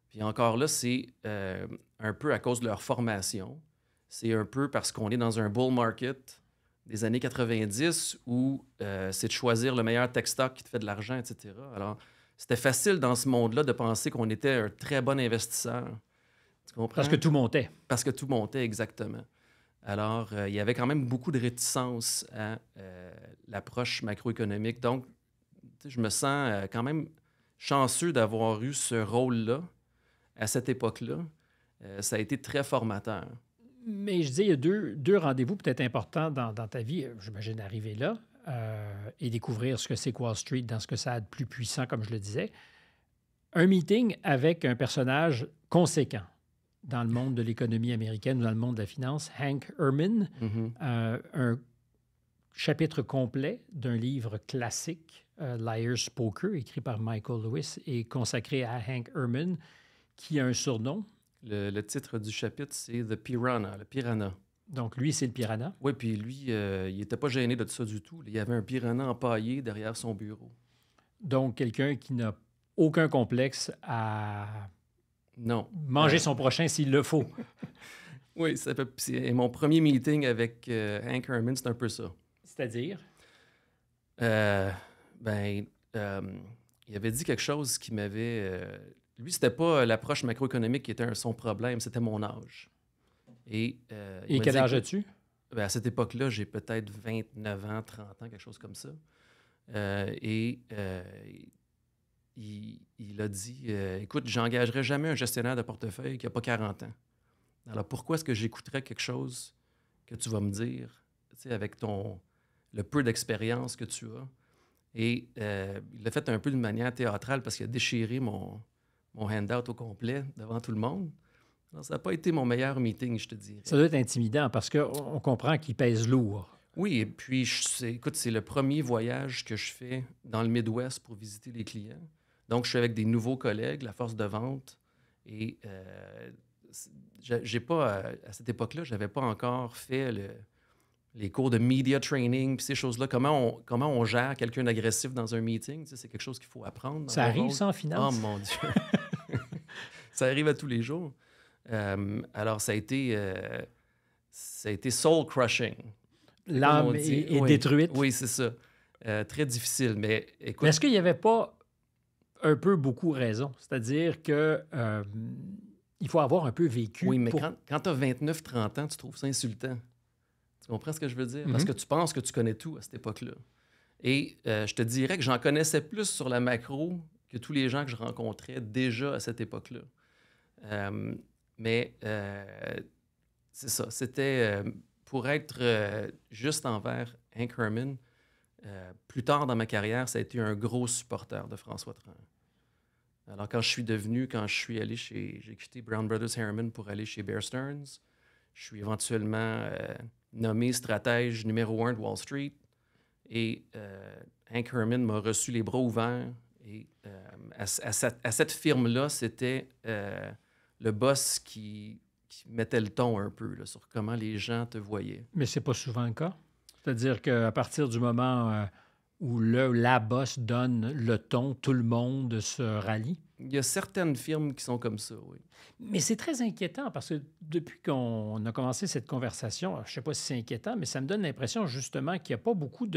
Puis encore là, c'est un peu à cause de leur formation. C'est un peu parce qu'on est dans un bull market des années 90 où euh, c'est de choisir le meilleur tech stock qui te fait de l'argent, etc. Alors, c'était facile dans ce monde-là de penser qu'on était un très bon investisseur. Tu comprends? Parce que tout montait. Parce que tout montait, exactement. Alors, euh, il y avait quand même beaucoup de réticence à euh, l'approche macroéconomique. Donc, je me sens quand même chanceux d'avoir eu ce rôle-là à cette époque-là. ça a été très formateur. Mais je dis, il y a deux, deux rendez-vous peut-être importants dans, dans, ta vie. J'imagine arriver là euh, et découvrir ce que c'est Wall Street dans ce que ça a de plus puissant, comme je le disais. Un meeting avec un personnage conséquent dans le monde de l'économie américaine ou dans le monde de la finance, Hank Herman, mm-hmm. euh, un chapitre complet d'un livre classique, euh, Liar's Poker, écrit par Michael Lewis et consacré à Hank Herman, qui a un surnom, le, titre du chapitre, c'est The Piranha, le piranha. Donc, lui, c'est le piranha? Oui, puis lui, euh, il n'était pas gêné de ça du tout. Il y avait un piranha empaillé derrière son bureau. Donc, quelqu'un qui n'a aucun complexe à non. manger euh, son prochain s'il le faut. oui, c'est mon premier meeting avec euh, Hank Herman, c'est un peu ça. C'est-à-dire? ben, il avait dit quelque chose qui m'avait lui, c'était pas euh, l'approche macroéconomique qui était son problème, c'était mon âge. Et, euh, Et quel âge as-tu? Ben, à cette époque-là, j'ai peut-être 29 ans, 30 ans, quelque chose comme ça. Euh, et il, a dit Écoute, j'engagerai jamais un gestionnaire de portefeuille qui n'a pas 40 ans. Alors pourquoi est-ce que j'écouterais quelque chose que tu vas me dire, avec ton, le peu d'expérience que tu as? Et il l'a fait un peu d'une manière théâtrale parce qu'il a déchiré mon, mon handout au complet devant tout le monde. ça n'a pas été mon meilleur meeting, je te dirais. Ça doit être intimidant parce qu'on comprend qu'il pèse lourd. Oui, et puis, je, écoute, c'est le premier voyage que je fais dans le Midwest pour visiter les clients. Donc, je suis avec des nouveaux collègues, la force de vente. Et euh, j'ai pas, à cette époque-là, je n'avais pas encore fait le, les cours de media training, puis ces choses-là. Comment on, comment on gère quelqu'un d'agressif dans un meeting, c'est quelque chose qu'il faut apprendre. ça arrive, en finance? Oh mon Dieu! ça arrive à tous les jours. Euh, alors, ça a été, euh, ça a été soul crushing. L'âme est, détruite. Oui, c'est ça. Euh, très difficile, mais écoute... Est-ce qu'il n'y avait pas un peu beaucoup raison? C'est-à-dire que il faut avoir un peu vécu. Oui, mais quand, quand tu as 29-30 ans, tu trouves ça insultant. Tu comprends ce que je veux dire? Parce mhm. que tu penses que tu connais tout à cette époque-là. Et euh, je te dirais que j'en connaissais plus sur la macro que tous les gens que je rencontrais déjà à cette époque-là. Euh, mais euh, c'est ça. C'était pour être juste envers Hank Herman. plus tard dans ma carrière, ça a été un gros supporter de François Tran. Alors, quand je suis devenu, quand je suis allé chez. J'ai quitté Brown Brothers Harriman pour aller chez Bear Stearns, je suis éventuellement nommé stratège numéro un de Wall Street. Et euh, Hank Herman m'a reçu les bras ouverts. Et euh, à, cette, firme-là, c'était euh, le boss qui, mettait le ton un peu sur comment les gens te voyaient. Mais c'est pas souvent le cas. C'est-à-dire qu'à partir du moment où le, la boss donne le ton, tout le monde se rallie. Il y a certaines firmes qui sont comme ça, oui. Mais c'est très inquiétant parce que depuis qu'on a commencé cette conversation, je ne sais pas si c'est inquiétant, mais ça me donne l'impression justement qu'il n'y a pas beaucoup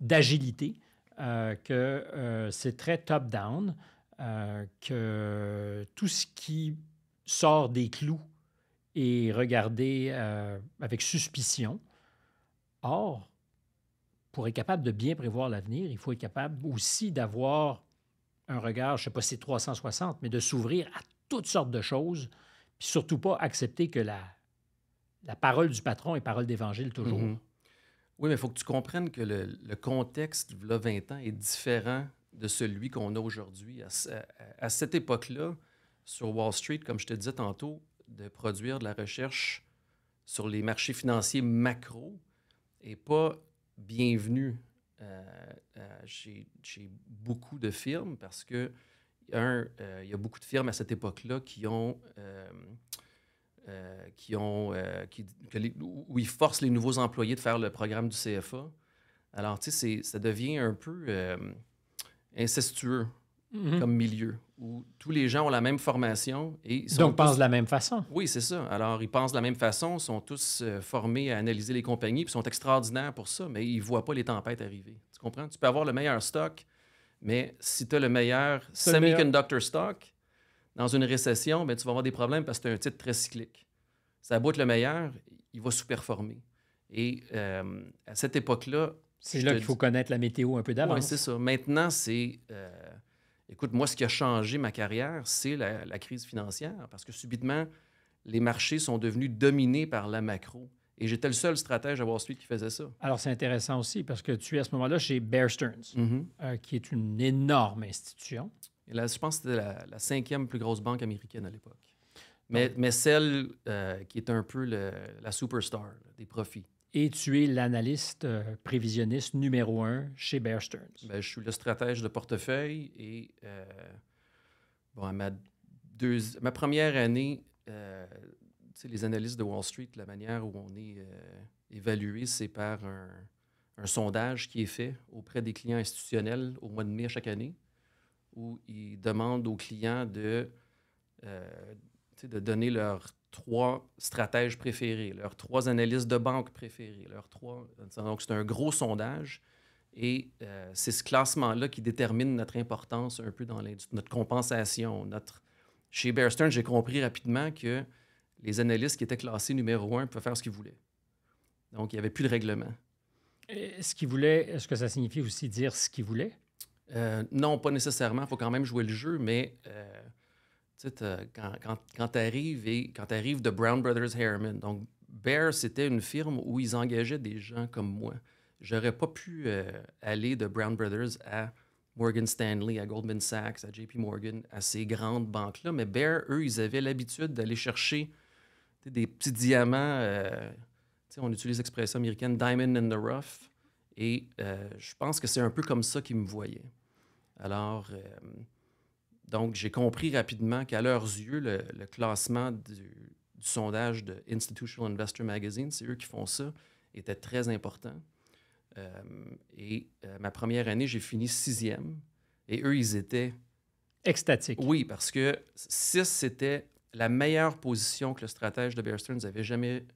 d'agilité, euh, que euh, c'est très top-down, euh, que tout ce qui sort des clous est regardé avec suspicion. Or, pour être capable de bien prévoir l'avenir, il faut être capable aussi d'avoir un regard, je ne sais pas si c'est 360, mais de s'ouvrir à toutes sortes de choses, puis surtout pas accepter que la, la parole du patron est parole d'évangile toujours. Mm-hmm. Oui, mais il faut que tu comprennes que le, contexte, de 20 ans, est différent de celui qu'on a aujourd'hui. À, cette époque-là, sur Wall Street, comme je te disais tantôt, de produire de la recherche sur les marchés financiers macro n'est pas bienvenue chez, beaucoup de firmes parce que, un, il y a beaucoup de firmes à cette époque-là qui ont euh, qui ont, euh, qui, où ils forcent les nouveaux employés de faire le programme du CFA. Alors, tu sais, ça devient un peu euh, incestueux mm-hmm. comme milieu, où tous les gens ont la même formation. Et sont Donc, pensent de la même façon. Oui, c'est ça. Alors, ils pensent de la même façon, sont tous formés à analyser les compagnies, puis sont extraordinaires pour ça, mais ils ne voient pas les tempêtes arriver. Tu comprends? Tu peux avoir le meilleur stock, mais si tu as le meilleur semiconductor stock, dans une récession, ben, tu vas avoir des problèmes parce que c'est un titre très cyclique. Ça être le meilleur, il va sous-performer. Et euh, à cette époque-là. C'est là qu'il faut connaître la météo un peu d'avance. Oui, c'est ça. Maintenant, c'est. Euh, écoute, moi, ce qui a changé ma carrière, c'est la, crise financière parce que subitement, les marchés sont devenus dominés par la macro. Et j'étais le seul stratège à Wall Street qui faisait ça. Alors, c'est intéressant aussi parce que tu es à ce moment-là chez Bear Stearns, mm-hmm. euh, qui est une énorme institution je pense que c'était la, cinquième plus grosse banque américaine à l'époque. Mais, mais, celle euh, qui est un peu la superstar des profits. Et tu es l'analyste euh, prévisionniste numéro un chez Bear Stearns. Ben, je suis le stratège de portefeuille et euh, bon, ma, ma première année, les analystes de Wall Street, la manière où on est évalué, c'est par un, un, sondage qui est fait auprès des clients institutionnels au mois de mai chaque année où ils demandent aux clients de, euh, de donner leurs trois stratèges préférés, leurs trois analystes de banque préférés, leurs trois. Donc, c'est un gros sondage. Et euh, c'est ce classement-là qui détermine notre importance un peu dans notre compensation. Notre... Chez Bear Stearns, j'ai compris rapidement que les analystes qui étaient classés numéro un pouvaient faire ce qu'ils voulaient. Donc, il n'y avait plus de règlement. Ce qu'ils voulaient, est-ce que ça signifie aussi dire ce qu'ils voulaient? Euh, non, pas nécessairement. Il faut quand même jouer le jeu, mais euh, quand, quand, quand tu arrives, arrives de Brown Brothers Harriman, donc Bear, c'était une firme où ils engageaient des gens comme moi. J'aurais pas pu euh, aller de Brown Brothers à Morgan Stanley, à Goldman Sachs, à JP Morgan, à ces grandes banques-là. Mais Bear, eux, ils avaient l'habitude d'aller chercher des petits diamants. on utilise l'expression américaine diamond in the rough. Et je pense que c'est un peu comme ça qu'ils me voyaient. Alors, euh, donc, j'ai compris rapidement qu'à leurs yeux, le, classement du, sondage de Institutional Investor Magazine, c'est eux qui font ça, était très important. Euh, et euh, ma première année, j'ai fini sixième. Et eux, ils étaient... Extatiques. Oui, parce que six, c'était la meilleure position que le stratège de Bear Stearns avait jamais...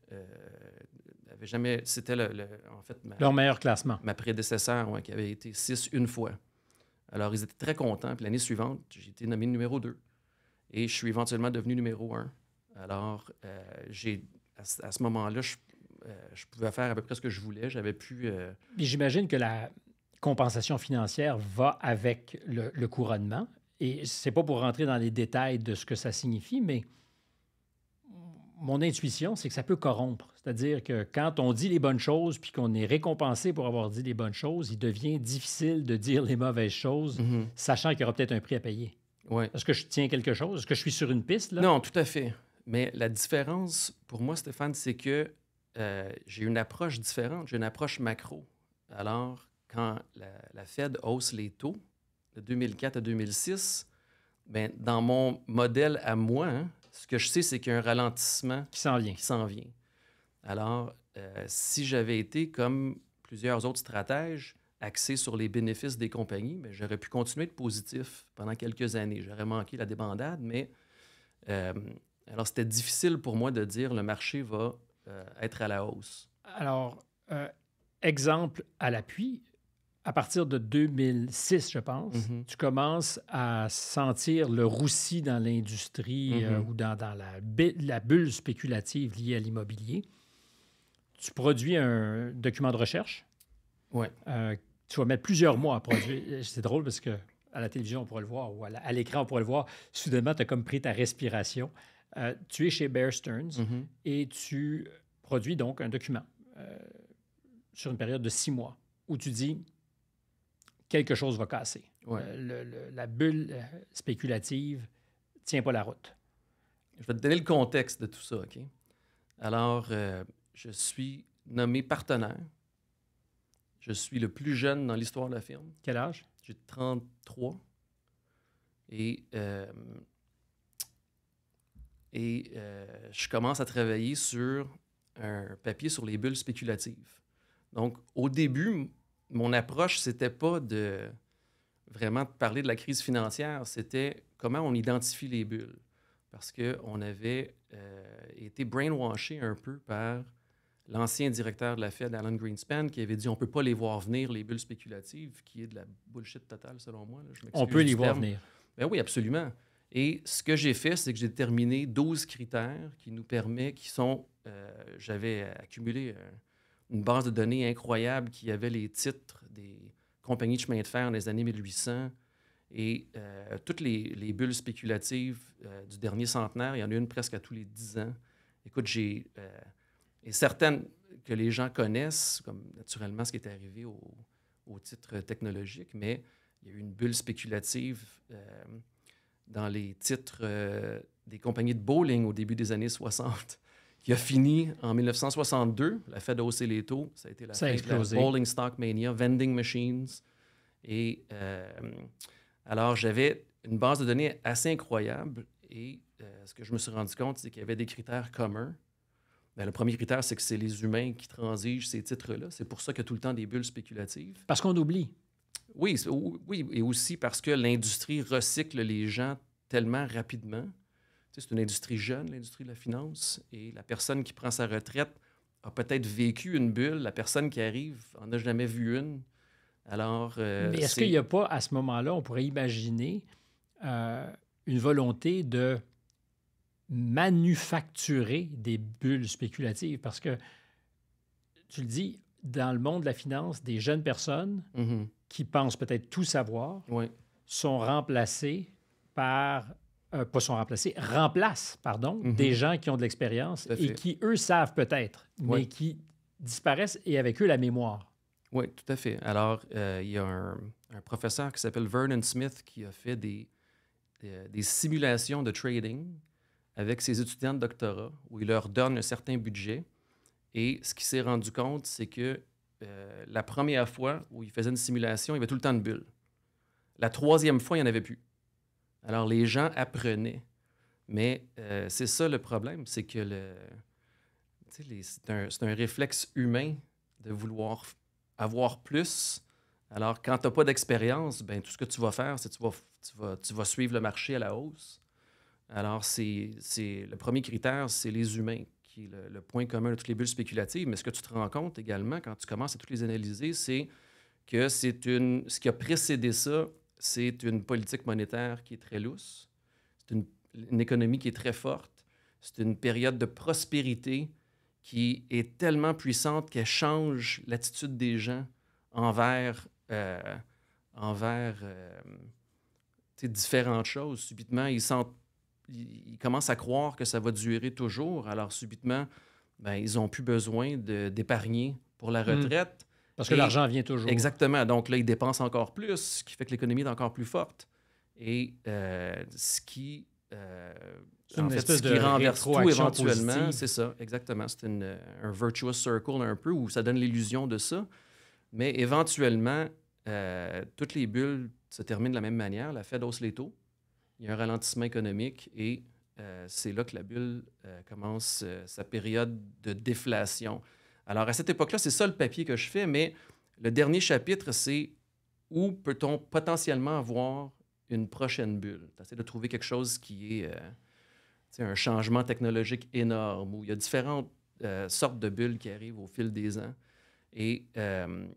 avait jamais c'était, le, en fait... Leur meilleur classement. Ma prédécesseur, qui avait été six une fois. Alors, ils étaient très contents. Puis l'année suivante, j'ai été nommé numéro 2. Et je suis éventuellement devenu numéro 1. Alors, euh, j'ai, à, ce moment-là, euh, je, pouvais faire à peu près ce que je voulais. J'avais pu. Euh, j'imagine que la compensation financière va avec le, couronnement. Et c'est pas pour rentrer dans les détails de ce que ça signifie, mais mon intuition, c'est que ça peut corrompre. C'est-à-dire que quand on dit les bonnes choses puis qu'on est récompensé pour avoir dit les bonnes choses, il devient difficile de dire les mauvaises choses, mhm. sachant qu'il y aura peut-être un prix à payer. Ouais. Est-ce que je tiens quelque chose? Est-ce que je suis sur une piste? Là? Non, tout à fait. Mais la différence pour moi, Stéphane, c'est que euh, j'ai une approche différente. J'ai une approche macro. Alors, quand la, Fed hausse les taux de 2004 à 2006, ben, dans mon modèle à moi, hein, ce que je sais, c'est qu'il y a un ralentissement qui s'en vient. Qui s'en vient. Alors, euh, si j'avais été comme plusieurs autres stratèges axés sur les bénéfices des compagnies, ben, j'aurais pu continuer de positif pendant quelques années. J'aurais manqué la débandade, mais euh, alors c'était difficile pour moi de dire le marché va euh, être à la hausse. Alors, exemple à l'appui, à partir de 2006, je pense, mm-hmm. tu commences à sentir le roussi dans l'industrie mm-hmm. ou dans, la, la, bulle spéculative liée à l'immobilier tu produis un document de recherche. Ouais. Euh, tu vas mettre plusieurs mois à produire. C'est drôle parce que à la télévision, on pourrait le voir, ou à l'écran, on pourrait le voir. Soudainement, tu as comme pris ta respiration. Euh, tu es chez Bear Stearns mm-hmm. et tu produis donc un document euh, sur une période de six mois où tu dis quelque chose va casser. la bulle spéculative tient pas la route. Je vais te donner le contexte de tout ça, OK? Alors, je suis nommé partenaire Je suis le plus jeune dans l'histoire de la firme. Quel âge? J'ai 33. Et, euh, et euh, je commence à travailler sur un papier sur les bulles spéculatives. Donc, au début, mon approche, c'était pas de vraiment de parler de la crise financière, c'était comment on identifie les bulles. Parce qu'on avait euh, été brainwashé un peu par l'ancien directeur de la Fed, Alan Greenspan, qui avait dit on ne peut pas les voir venir, les bulles spéculatives, qui est de la bullshit totale selon moi. on peut les voir venir. Ben oui, absolument. Et ce que j'ai fait, c'est que j'ai déterminé 12 critères qui nous permettent, qui sont, euh, j'avais accumulé une base de données incroyable qui avait les titres des compagnies de chemin de fer les années 1800 et euh, toutes les, bulles spéculatives du dernier centenaire, il y en a une presque à tous les 10 ans. Écoute, j'ai et certaines que les gens connaissent, comme naturellement ce qui est arrivé au, au titre technologique, mais il y a eu une bulle spéculative dans les titres euh, des compagnies de bowling au début des années 60, qui a fini en 1962. La Fed a haussé les taux. Ça a été la, de Bowling Stock Mania, Vending Machines. Et euh, alors, j'avais une base de données assez incroyable. Et euh, ce que je me suis rendu compte, c'est qu'il y avait des critères communs. Ben, le premier critère, c'est que c'est les humains qui transigent ces titres-là. C'est pour ça qu'il y a tout le temps des bulles spéculatives. Parce qu'on oublie. Oui, oui, et aussi parce que l'industrie recycle les gens tellement rapidement. C'est une industrie jeune, l'industrie de la finance, et la personne qui prend sa retraite a peut-être vécu une bulle, la personne qui arrive en a jamais vu une. Alors, euh, Mais est-ce qu'il n'y a pas, à ce moment-là, on pourrait imaginer euh, une volonté de manufacturer des bulles spéculatives? Parce que, tu le dis, dans le monde de la finance, des jeunes personnes mm-hmm qui pensent peut-être tout savoir sont remplacés par, euh, pas sont remplacés, remplacent, pardon, mhm. des gens qui ont de l'expérience et qui, eux, savent peut-être, mais qui disparaissent et avec eux la mémoire. Oui, tout à fait. Alors, euh, il y a un, professeur qui s'appelle Vernon Smith qui a fait des, des, simulations de trading avec ses étudiants de doctorat où il leur donne un certain budget. Et ce qu'il s'est rendu compte, c'est que euh, la première fois où il faisait une simulation, il y avait tout le temps de bulles. La troisième fois, il n'y en avait plus. Alors, les gens apprenaient. Mais euh, c'est ça le problème, c'est que le, c'est un, un, réflexe humain de vouloir avoir plus. Alors, quand tu n'as pas d'expérience, ben, tout ce que tu vas faire, c'est que tu vas, tu, vas, tu vas suivre le marché à la hausse. Alors, c'est, le premier critère, c'est les humains qui est le, point commun de toutes les bulles spéculatives. Mais ce que tu te rends compte également quand tu commences à toutes les analyser, c'est que c'est une, ce qui a précédé ça, c'est une politique monétaire qui est très lousse, c'est une, économie qui est très forte, c'est une période de prospérité qui est tellement puissante qu'elle change l'attitude des gens envers, euh, envers euh, différentes choses. Subitement, ils sentent ils commencent à croire que ça va durer toujours. Alors, subitement, ben, ils n'ont plus besoin d'épargner pour la hmm. retraite. Parce que l'argent vient toujours. Exactement. Donc là, ils dépensent encore plus, ce qui fait que l'économie est encore plus forte. Et euh, ce qui. Euh, en fait, ce qui renverse tout éventuellement, c'est ça, exactement. C'est un virtuous circle un peu où ça donne l'illusion de ça. Mais éventuellement, euh, toutes les bulles se terminent de la même manière. La Fed hausse les taux il y a un ralentissement économique et c'est là que la bulle commence sa période de déflation. Alors, à cette époque-là, c'est ça le papier que je fais, mais le dernier chapitre, c'est où peut-on potentiellement avoir une prochaine bulle? Tu de trouver quelque chose qui est un changement technologique énorme, où il y a différentes sortes de bulles qui arrivent au fil des ans. Et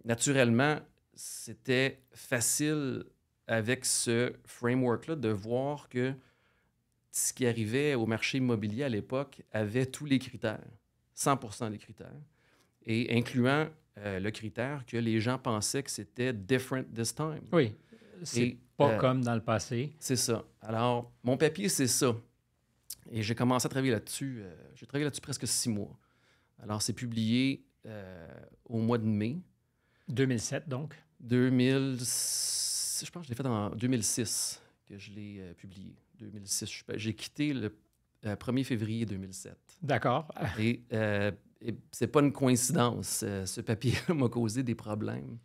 naturellement, c'était facile avec ce framework-là de voir que ce qui arrivait au marché immobilier à l'époque avait tous les critères, 100% des critères, et incluant euh, le critère que les gens pensaient que c'était different this time. Oui, c'est pas euh, comme dans le passé. C'est ça. Alors, mon papier, c'est ça. Et j'ai commencé à travailler là-dessus. Euh, j'ai travaillé là-dessus presque six mois. Alors, c'est publié au mois de mai. 2007, donc? 2006 je pense que je l'ai fait en 2006 que je l'ai publié. 2006. J'ai quitté le 1er euh, février 2007. D'accord. Et, euh, c'est pas une coïncidence. Euh, ce papier m'a causé des problèmes.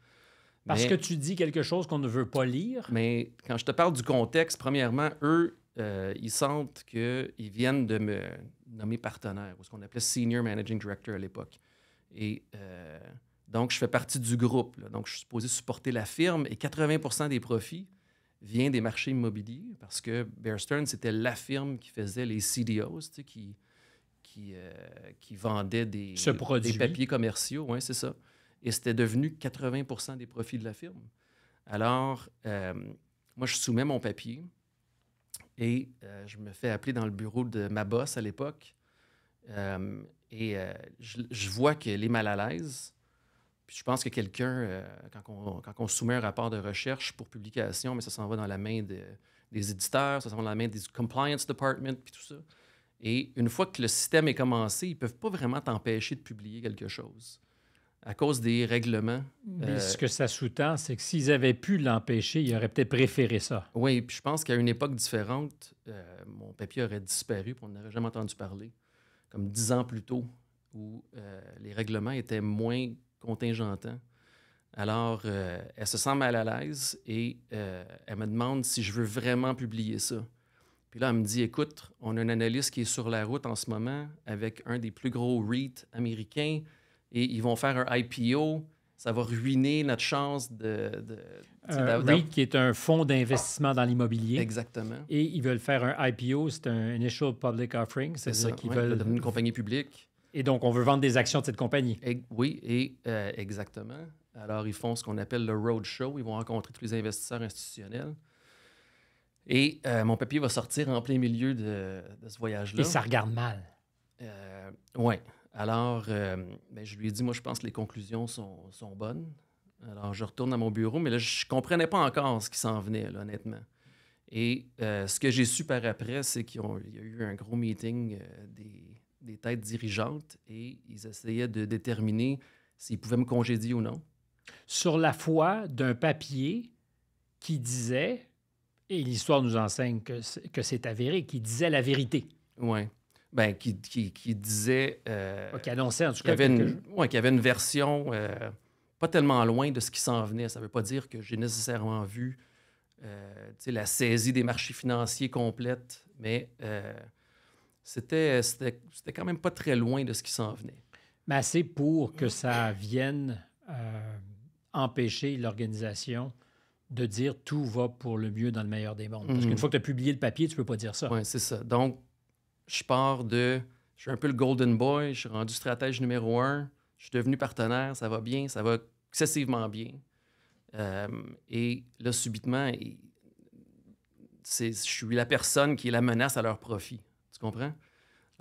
Parce que tu dis quelque chose qu'on ne veut pas lire. Mais quand je te parle du contexte, premièrement, eux, euh, ils sentent qu'ils viennent de me nommer partenaire, ou ce qu'on appelait Senior Managing Director à l'époque. Et euh, donc, je fais partie du groupe. Donc, je suis supposé supporter la firme et 80% des profits viennent des marchés immobiliers parce que Bear Stearns, c'était la firme qui faisait les CDOs, qui, qui, euh, qui vendait des, des papiers commerciaux. Oui, c'est ça. Et c'était devenu 80% des profits de la firme. Alors, euh, moi, je soumets mon papier et euh, je me fais appeler dans le bureau de ma boss à l'époque. et je, vois qu'elle est mal à l'aise. Puis je pense que quelqu'un, quand, on, quand, on, soumet un rapport de recherche pour publication, mais ça s'en va dans la main des éditeurs, ça s'en va dans la main des compliance department, puis tout ça. Et une fois que le système est commencé, ils ne peuvent pas vraiment t'empêcher de publier quelque chose à cause des règlements. Mais euh, ce que ça sous-tend, c'est que s'ils avaient pu l'empêcher, ils auraient peut-être préféré ça. Oui, puis je pense qu'à une époque différente, euh, mon papier aurait disparu, puis on n'aurait jamais entendu parler, comme dix ans plus tôt, où euh, les règlements étaient moins contingentants. Alors, elle se sent mal à l'aise et elle me demande si je veux vraiment publier ça. Puis là, elle me dit écoute, on a un analyste qui est sur la route en ce moment avec un des plus gros REIT américains et ils vont faire un IPO. Ça va ruiner notre chance de. de un REIT qui est un fonds d'investissement dans l'immobilier. Exactement. Et ils veulent faire un IPO, c'est un Initial Public Offering. C'est ça, qu'ils veulent devenir une compagnie publique. Et donc, on veut vendre des actions de cette compagnie. oui, et euh, exactement. Alors, ils font ce qu'on appelle le roadshow. Ils vont rencontrer tous les investisseurs institutionnels. Et euh, mon papier va sortir en plein milieu de, ce voyage-là. Et ça regarde mal. Euh, oui. Alors, euh, ben, je lui ai dit, moi, je pense que les conclusions sont, bonnes. Alors, je retourne à mon bureau, mais là, je ne comprenais pas encore ce qui s'en venait, honnêtement. Et ce que j'ai su par après, c'est qu'il y a eu un gros meeting des, des, têtes dirigeantes et ils essayaient de déterminer s'ils pouvaient me congédier ou non. Sur la foi d'un papier qui disait et l'histoire nous enseigne que c'est avéré, qui disait la vérité. Oui. Ben, qui, qui, disait. Euh, qui annonçait en tout cas. Qu'il y, avait une version euh, pas tellement loin de ce qui s'en venait. Ça ne veut pas dire que j'ai nécessairement vu euh, la saisie des marchés financiers complète, mais euh, c'était quand même pas très loin de ce qui s'en venait. Mais assez pour que ça vienne empêcher l'organisation de dire tout va pour le mieux dans le meilleur des mondes. Parce qu'une mhm. fois que tu as publié le papier, tu peux pas dire ça. Oui, c'est ça. Donc, je pars de. Je suis un peu le golden boy, je suis rendu stratège numéro un, je suis devenu partenaire, ça va bien, ça va excessivement bien. Euh, et là, subitement, je suis la personne qui est la menace à leur profit. Tu comprends?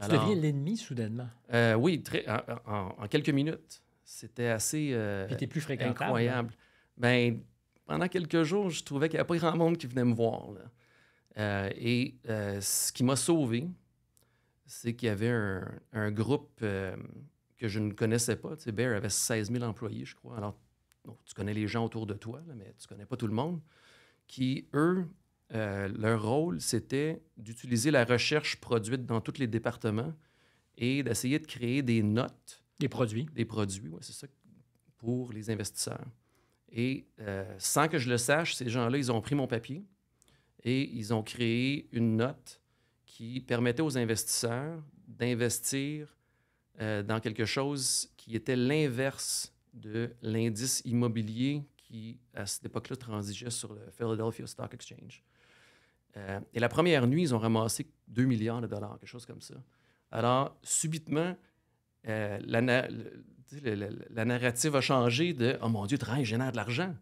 Tu deviens l'ennemi soudainement. Euh, oui, très, en, quelques minutes. C'était assez euh, plus fréquentable. incroyable. Ben, pendant quelques jours, je trouvais qu'il n'y avait pas grand monde qui venait me voir. Euh, et euh, ce qui m'a sauvé, c'est qu'il y avait un, groupe euh, que je ne connaissais pas. Tu sais, Bear avait 16 000 employés, je crois. Alors, tu connais les gens autour de toi, mais tu ne connais pas tout le monde. Qui, eux, leur rôle, c'était d'utiliser la recherche produite dans tous les départements et d'essayer de créer des notes. Des produits. Des produits, oui, c'est ça, pour les investisseurs. Et euh, sans que je le sache, ces gens-là, ils ont pris mon papier et ils ont créé une note qui permettait aux investisseurs d'investir euh, dans quelque chose qui était l'inverse de l'indice immobilier qui, à cette époque-là, transigeait sur le Philadelphia Stock Exchange. Euh, et la première nuit, ils ont ramassé 2 milliards de dollars, quelque chose comme ça. Alors, subitement, la, la narrative a changé de Oh mon Dieu, travail génère de l'argent.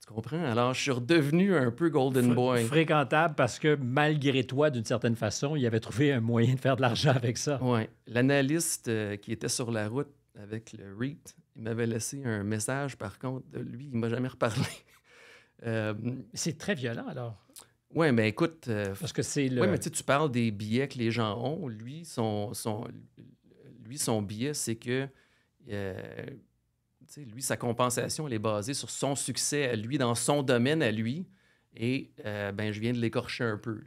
Tu comprends? Alors, je suis redevenu un peu Golden Boy. Fréquentable parce que malgré toi, d'une certaine façon, il avait trouvé un moyen de faire de l'argent avec ça. Oui. L'analyste euh, qui était sur la route avec le REIT, il m'avait laissé un message, par contre, de lui, il ne m'a jamais reparlé. Euh, c'est très violent, alors. Oui, mais écoute. Euh, parce que c'est le. Oui, mais tu parles des billets que les gens ont. Lui, son, son, lui, son billet, c'est que lui, sa compensation, elle est basée sur son succès à lui, dans son domaine à lui. Et euh, ben, je viens de l'écorcher un peu.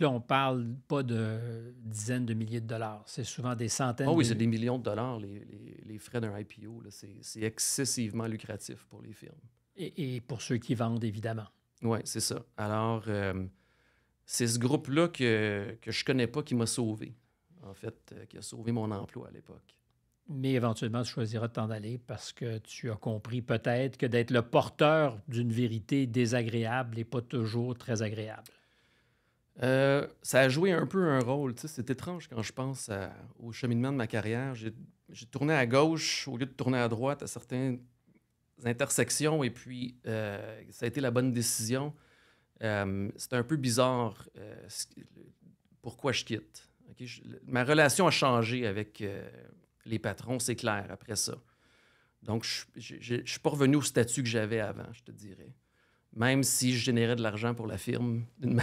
Là, on parle pas de dizaines de milliers de dollars. C'est souvent des centaines. Oh oui, de... c'est des millions de dollars, les, les, frais d'un IPO. C'est excessivement lucratif pour les firmes. Et, et pour ceux qui vendent, évidemment. Oui, c'est ça. Alors, euh, c'est ce groupe-là que, que je connais pas qui m'a sauvé, en fait, euh, qui a sauvé mon emploi à l'époque. Mais éventuellement, tu choisiras de t'en aller parce que tu as compris peut-être que d'être le porteur d'une vérité désagréable n'est pas toujours très agréable. Euh, ça a joué un peu un rôle. C'est étrange quand je pense au cheminement de ma carrière. J'ai tourné à gauche au lieu de tourner à droite à certaines intersections et puis euh, ça a été la bonne décision. Euh, c'est un peu bizarre pourquoi je quitte. ma relation a changé avec les patrons, c'est clair, après ça. Donc, je ne suis pas revenu au statut que j'avais avant, je te dirais. Même si je générais de l'argent pour la firme d'une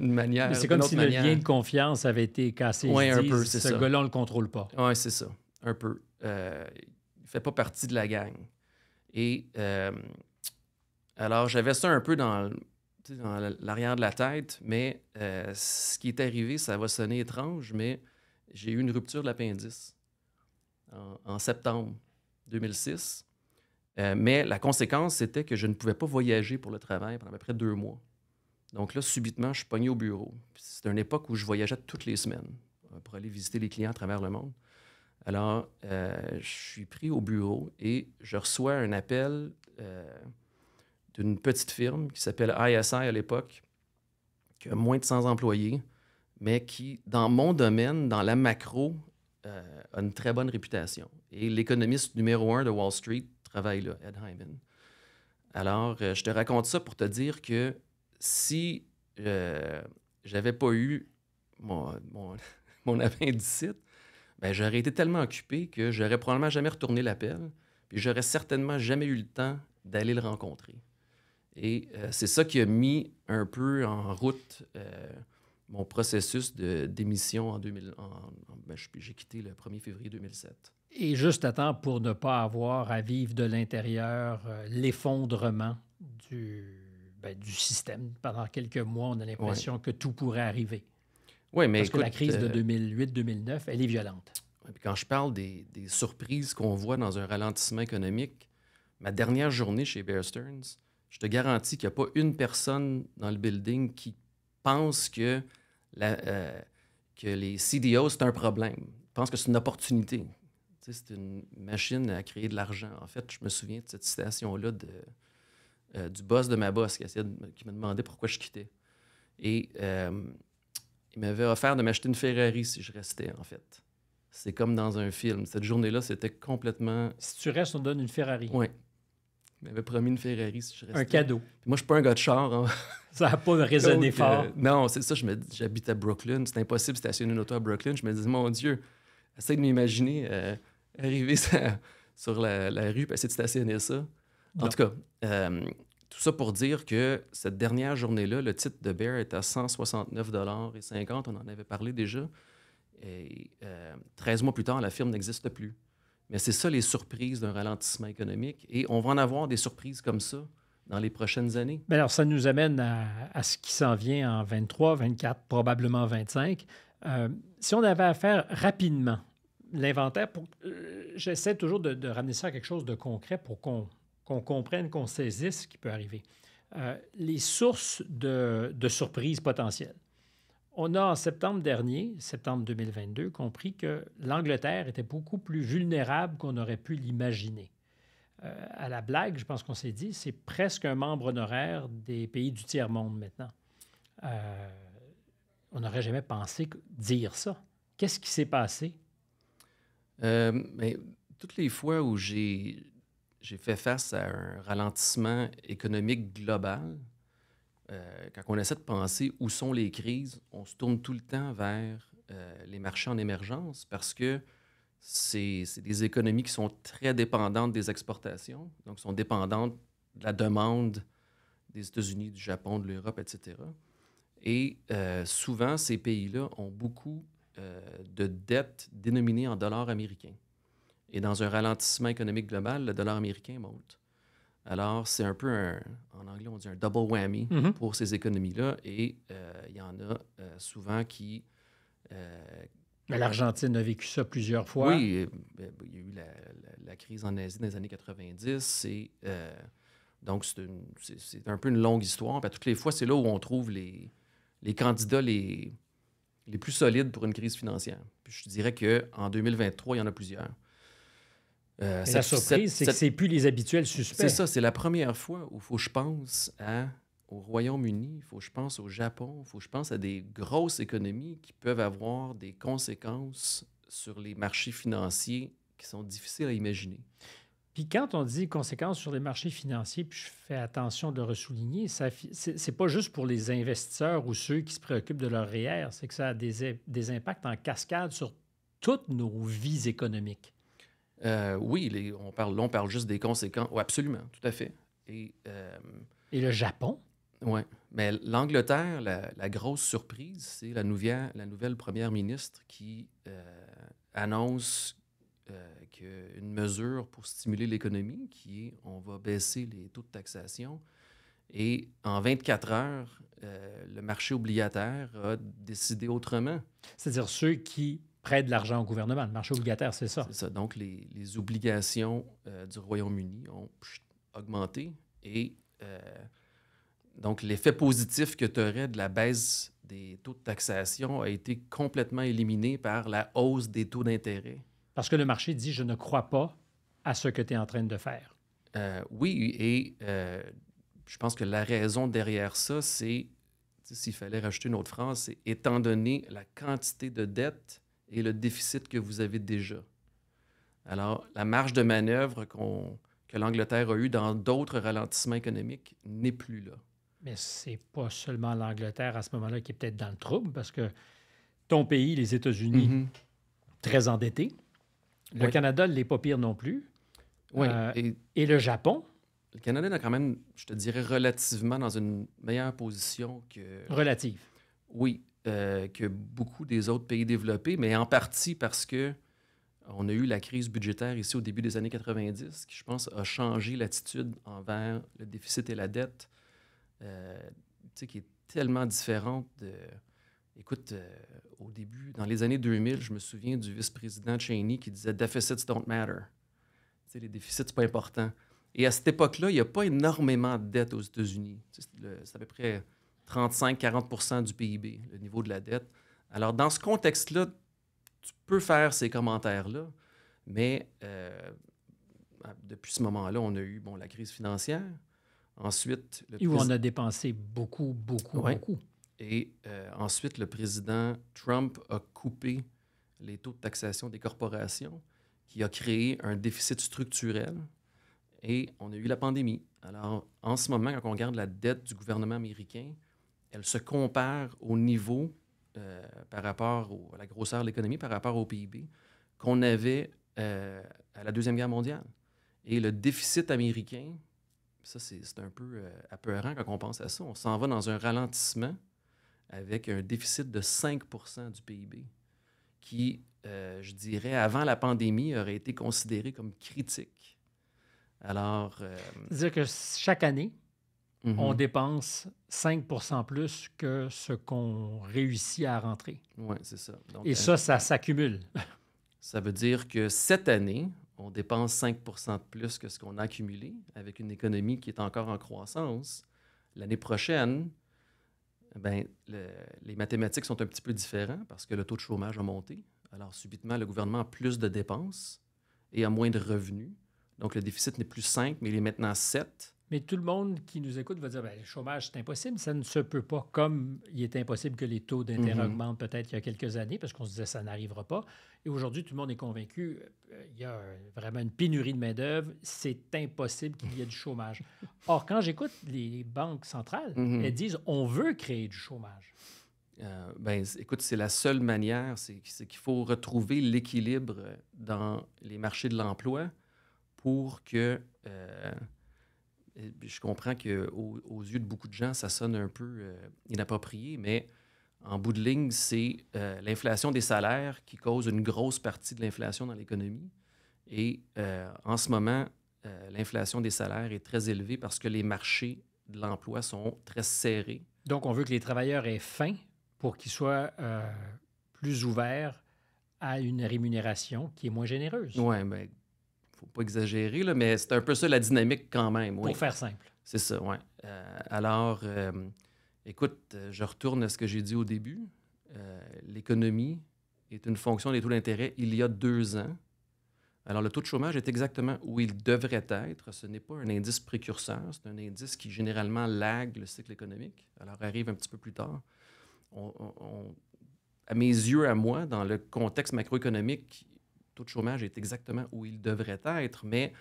manière. C'est comme si le lien de confiance avait été cassé. Oui, un peu, c'est ça. Ce gars-là, on ne le contrôle pas. Oui, c'est ça, un peu. Euh, il ne fait pas partie de la gang. Et euh, alors, j'avais ça un peu dans, dans l'arrière de la tête, mais euh, ce qui est arrivé, ça va sonner étrange, mais j'ai eu une rupture de l'appendice en, septembre 2006. Euh, mais la conséquence, c'était que je ne pouvais pas voyager pour le travail pendant à peu près deux mois. Donc là, subitement, je suis pogné au bureau. C'est une époque où je voyageais toutes les semaines euh, pour aller visiter les clients à travers le monde. Alors, euh, je suis pris au bureau et je reçois un appel d'une petite firme qui s'appelle ISI à l'époque, qui a moins de 100 employés, mais qui, dans mon domaine, dans la macro, euh, a une très bonne réputation. Et l'économiste numéro un de Wall Street travaille là, Ed Hyman. Alors, euh, je te raconte ça pour te dire que si euh, j'avais pas eu mon, appendicite, ben, j'aurais été tellement occupé que j'aurais probablement jamais retourné l'appel, puis j'aurais certainement jamais eu le temps d'aller le rencontrer. Et euh, c'est ça qui a mis un peu en route mon processus de démission en 2000. Ben, j'ai quitté le 1er février 2007. Et juste à temps pour ne pas avoir à vivre de l'intérieur euh, l'effondrement du, ben, du système. Pendant quelques mois, on a l'impression que tout pourrait arriver. Oui, mais Parce que la crise de 2008-2009, euh, elle est violente. quand je parle des, des surprises qu'on voit dans un ralentissement économique, ma dernière journée chez Bear Stearns, je te garantis qu'il n'y a pas une personne dans le building qui pense que, la, euh, que les CDO, c'est un problème. Je pense que c'est une opportunité. c'est une machine à créer de l'argent. En fait, je me souviens de cette citation-là de, euh, du boss de ma boss qui, qui me demandait pourquoi je quittais. Et euh, il m'avait offert de m'acheter une Ferrari si je restais, en fait. C'est comme dans un film. Cette journée-là, c'était complètement. Si tu restes, on donne une Ferrari. Oui. Il m'avait promis une Ferrari si je restais. Un cadeau. moi, je suis pas un gars de char. Hein. Ça n'a pas résonné fort. Euh, non, c'est ça. J'habite à Brooklyn. C'est impossible de stationner une auto à Brooklyn. Je me dis, mon Dieu, essaye de m'imaginer euh, arriver sur la, rue et essayer de stationner ça. En tout cas, euh, tout ça pour dire que cette dernière journée-là, le titre de Bear est à 169,50 On en avait parlé déjà. Et 13 mois plus tard, la firme n'existe plus. Mais c'est ça les surprises d'un ralentissement économique. Et on va en avoir des surprises comme ça dans les prochaines années. Bien alors, ça nous amène à, ce qui s'en vient en 23, 24, probablement 25. Euh, si on avait à faire rapidement l'inventaire, euh, j'essaie toujours de, ramener ça à quelque chose de concret pour qu'on comprenne, qu'on saisisse ce qui peut arriver. Euh, les sources de surprises potentielles. On a en septembre dernier, septembre 2022, compris que l'Angleterre était beaucoup plus vulnérable qu'on aurait pu l'imaginer. Euh, à la blague, je pense qu'on s'est dit, c'est presque un membre honoraire des pays du tiers-monde maintenant. Euh, on n'aurait jamais pensé dire ça. Qu'est-ce qui s'est passé? Euh, mais toutes les fois où j'ai fait face à un ralentissement économique global, quand on essaie de penser où sont les crises, on se tourne tout le temps vers les marchés en émergence parce que c'est des économies qui sont très dépendantes des exportations, donc sont dépendantes de la demande des États-Unis, du Japon, de l'Europe, etc. Et euh, souvent, ces pays-là ont beaucoup euh, de dettes dénominées en dollars américains. Et dans un ralentissement économique global, le dollar américain monte. Alors, c'est un peu un, en anglais, on dit un double whammy Mhm. pour ces économies-là. Et euh, il y en a euh, souvent qui. euh, Mais l'Argentine a vécu ça plusieurs fois. oui, euh, ben, il y a eu la, la- la crise en Asie dans les années 90. C'est, euh, donc, c'est, un peu une longue histoire. Puis toutes les fois, c'est là où on trouve les, les candidats les, les plus solides pour une crise financière. Puis je dirais qu'en 2023, il y en a plusieurs. Euh, Et cette- la surprise, c'est que c'est plus les habituels suspects. c'est ça, c'est la première fois où il faut que je pense à, au Royaume-Uni, il faut que je pense au Japon, il faut que je pense à des grosses économies qui peuvent avoir des conséquences sur les marchés financiers qui sont difficiles à imaginer. Puis quand on dit conséquences sur les marchés financiers, puis je fais attention de le ressouligner, ça c'est c'est pas juste pour les investisseurs ou ceux qui se préoccupent de leur REER, c'est que ça a des, des impacts en cascade sur toutes nos vies économiques. Euh, oui, les- on, parle, là, on parle juste des conséquences. Oui, absolument, tout à fait. Et, euh, Et le Japon, ouais. Mais l'Angleterre, la, la grosse surprise, c'est la nouvelle, la nouvelle première ministre qui euh, annonce qu'une mesure pour stimuler l'économie, qui est on va baisser les taux de taxation. Et en 24 heures, le marché obligataire a décidé autrement. c'est-à-dire ceux qui prêtent de l'argent au gouvernement, le marché obligataire, c'est ça. C'est ça. Donc, les, les obligations euh, du Royaume-Uni ont augmenté et euh, donc l'effet positif que tu aurais de la baisse des taux de taxation a été complètement éliminé par la hausse des taux d'intérêt. Parce que le marché dit je ne crois pas à ce que tu es en train de faire. Euh, oui, et je pense que la raison derrière ça, c'est, s'il fallait rajouter une autre phrase, c'est étant donné la quantité de dette et le déficit que vous avez déjà. Alors, la marge de manœuvre que l'Angleterre a eue dans d'autres ralentissements économiques n'est plus là. Mais c'est pas seulement l'Angleterre à ce moment-là qui est peut-être dans le trouble, parce que ton pays, les États-Unis, Mhm. très endetté. Le Oui. Canada ne l'est pas pire non plus. Oui, Euh, et Et le Japon, le Canada est quand même, je te dirais, relativement dans une meilleure position que, relative. Oui, euh, que beaucoup des autres pays développés, mais en partie parce que on a eu la crise budgétaire ici au début des années 90, qui, je pense, a changé l'attitude envers le déficit et la dette, euh, qui est tellement différente de... Écoute, euh, au début, dans les années 2000, je me souviens du vice-président Cheney qui disait « Deficits don't matter ». Les déficits, c'est pas important. Et à cette époque-là, il n'y a pas énormément de dette aux États-Unis. C'est à peu près 35-40% du PIB, le niveau de la dette. Alors, dans ce contexte-là, tu peux faire ces commentaires-là, mais euh, depuis ce moment-là, on a eu bon, la crise financière. Ensuite, le Et où on a dépensé beaucoup, beaucoup, Ouais. beaucoup. et euh, ensuite, le président Trump a coupé les taux de taxation des corporations, qui a créé un déficit structurel. Et on a eu la pandémie. Alors, en ce moment, quand on regarde la dette du gouvernement américain, elle se compare au niveau euh, par rapport à la grosseur de l'économie, par rapport au PIB, qu'on avait euh, à la Deuxième Guerre mondiale. Et le déficit américain, ça, c'est un peu euh, apeurant quand on pense à ça. On s'en va dans un ralentissement avec un déficit de 5% du PIB, qui, je dirais, avant la pandémie, aurait été considéré comme critique. Alors, C'est-à-dire que chaque année, mhm. on dépense 5% plus que ce qu'on réussit à rentrer. Ouais, c'est ça. Donc, Et euh, ça, ça s'accumule. Ça veut dire que cette année, on dépense 5 de plus que ce qu'on a accumulé avec une économie qui est encore en croissance. L'année prochaine, ben, le- les mathématiques sont un petit peu différentes parce que le taux de chômage a monté. Alors, subitement, le gouvernement a plus de dépenses et a moins de revenus. Donc, le déficit n'est plus 5, mais il est maintenant 7. Mais tout le monde qui nous écoute va dire ben, le chômage, c'est impossible, ça ne se peut pas. Comme il est impossible que les taux d'intérêt Mhm. augmentent peut-être il y a quelques années, parce qu'on se disait ça n'arrivera pas. Et aujourd'hui, tout le monde est convaincu euh, il y a vraiment une pénurie de main-d'œuvre, c'est impossible qu'il y ait du chômage. Or, quand j'écoute les banques centrales, Mhm. elles disent on veut créer du chômage. Euh, ben, écoute, c'est la seule manière, c'est c'est qu'il faut retrouver l'équilibre dans les marchés de l'emploi pour que. euh, je comprends qu'aux aux yeux de beaucoup de gens, ça sonne un peu euh, inapproprié, mais en bout de ligne, c'est euh, l'inflation des salaires qui cause une grosse partie de l'inflation dans l'économie. Et euh, en ce moment, l'inflation des salaires est très élevée parce que les marchés de l'emploi sont très serrés. Donc, on veut que les travailleurs aient faim pour qu'ils soient plus ouverts à une rémunération qui est moins généreuse. Oui, mais faut pas exagérer, là, mais c'est un peu ça la dynamique quand même. Pour faire simple. C'est ça, oui. Euh, alors, euh, écoute, je retourne à ce que j'ai dit au début. Euh, l'économie est une fonction des taux d'intérêt il y a deux ans. Alors, le taux de chômage est exactement où il devrait être. Ce n'est pas un indice précurseur, c'est un indice qui généralement lague le cycle économique. Alors, arrive un petit peu plus tard. on, à mes yeux, à moi, dans le contexte macroéconomique, taux de chômage est exactement où il devrait être, mais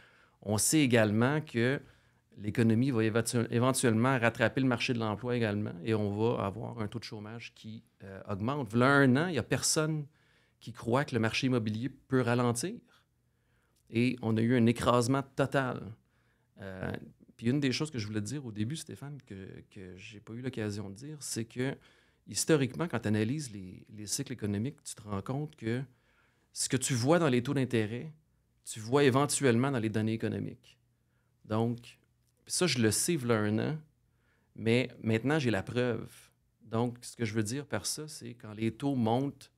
on sait également que l'économie va éventuellement rattraper le marché de l'emploi également et on va avoir un taux de chômage qui euh, augmente. Voilà un an, il n'y a personne qui croit que le marché immobilier peut ralentir. Et on a eu un écrasement total. Euh, puis une des choses que je voulais dire au début, Stéphane, que, je n'ai pas eu l'occasion de dire, c'est que historiquement, quand tu analyses les, cycles économiques, tu te rends compte que ce que tu vois dans les taux d'intérêt, tu vois éventuellement dans les données économiques. Donc, ça, je le sais, il un an, mais maintenant, j'ai la preuve. Donc, ce que je veux dire par ça, c'est quand les taux montent,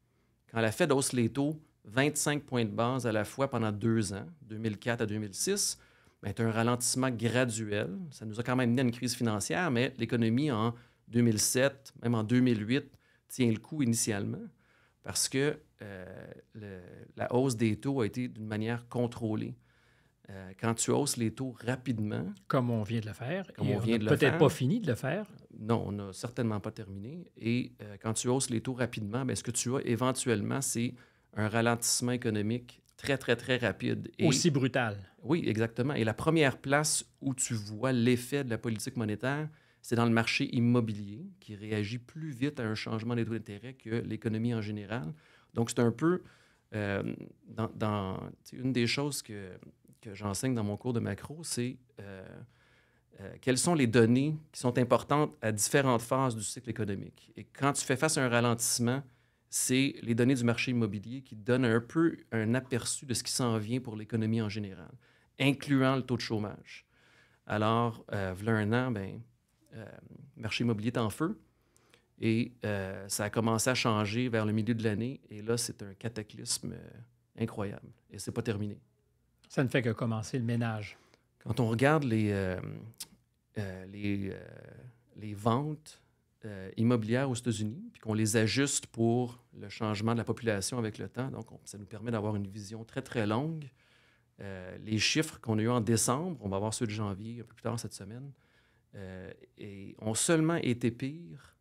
quand la Fed hausse les taux 25 points de base à la fois pendant deux ans, 2004 à 2006, ben, tu as un ralentissement graduel. Ça nous a quand même mené à une crise financière, mais l'économie en 2007, même en 2008, tient le coup initialement parce que euh, la hausse des taux a été d'une manière contrôlée. Euh, quand tu hausses les taux rapidement. Comme on vient de le faire. Comme on, vient de le faire. Peut-être pas fini de le faire. Non, on n'a certainement pas terminé. Et euh, quand tu hausses les taux rapidement, bien, ce que tu as éventuellement, c'est un ralentissement économique très, très, très rapide. Aussi brutal. Oui, exactement. Et la première place où tu vois l'effet de la politique monétaire, c'est dans le marché immobilier qui réagit plus vite à un changement des taux d'intérêt que l'économie en général. Donc, c'est un peu euh, dans, une des choses que, que j'enseigne dans mon cours de macro, c'est euh, euh, quelles sont les données qui sont importantes à différentes phases du cycle économique. Et quand tu fais face à un ralentissement, c'est les données du marché immobilier qui donnent un peu un aperçu de ce qui s'en vient pour l'économie en général, incluant le taux de chômage. Alors, voilà un an, ben, marché immobilier est en feu. Et euh, ça a commencé à changer vers le milieu de l'année. Et là, c'est un cataclysme euh, incroyable. Et c'est pas terminé. Ça ne fait que commencer le ménage. Quand on regarde les, les, les, ventes immobilières aux États-Unis, puis qu'on les ajuste pour le changement de la population avec le temps, donc ça nous permet d'avoir une vision très, très longue. les chiffres qu'on a eus en décembre, on va voir ceux de janvier un peu plus tard cette semaine, euh, et ont seulement été pires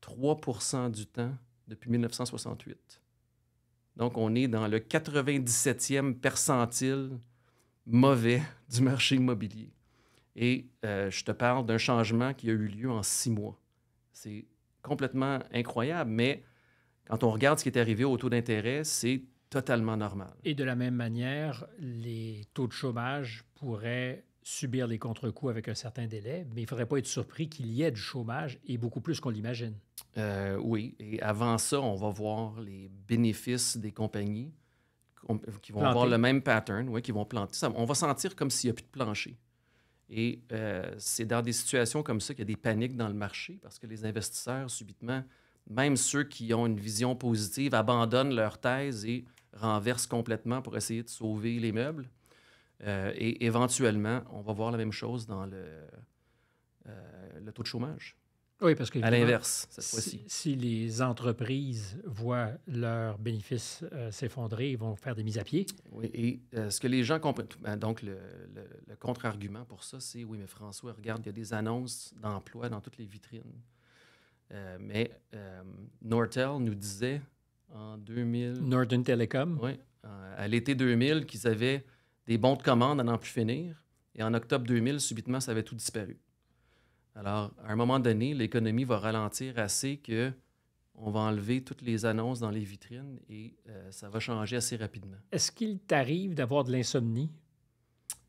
3 du temps depuis 1968. Donc, on est dans le 97e percentile mauvais du marché immobilier. Et euh, je te parle d'un changement qui a eu lieu en six mois. C'est complètement incroyable, mais quand on regarde ce qui est arrivé au taux d'intérêt, c'est totalement normal. Et de la même manière, les taux de chômage pourraient subir les contre-coups avec un certain délai, mais il ne faudrait pas être surpris qu'il y ait du chômage et beaucoup plus qu'on l'imagine. Euh, oui, et avant ça, on va voir les bénéfices des compagnies qui vont avoir le même pattern, oui, qui vont planter. Ça, on va sentir comme s'il n'y a plus de plancher. Et euh, c'est dans des situations comme ça qu'il y a des paniques dans le marché parce que les investisseurs, subitement, même ceux qui ont une vision positive, abandonnent leur thèse et renversent complètement pour essayer de sauver les meubles. Euh, et éventuellement, on va voir la même chose dans le, euh, le taux de chômage. Oui, parce que. À l'inverse, cette fois-ci. Si, les entreprises voient leurs bénéfices euh, s'effondrer, ils vont faire des mises à pied. Oui, et ce que les gens comprennent. Ben, donc, le, le, contre-argument pour ça, c'est oui, mais François, regarde, il y a des annonces d'emploi dans toutes les vitrines. mais Nortel nous disait en 2000. Northern Telecom. Oui, à l'été 2000, qu'ils avaient des bons de commande à n'en plus finir. Et en octobre 2000, subitement, ça avait tout disparu. Alors, à un moment donné, l'économie va ralentir assez que on va enlever toutes les annonces dans les vitrines et euh, ça va changer assez rapidement. Est-ce qu'il t'arrive d'avoir de l'insomnie?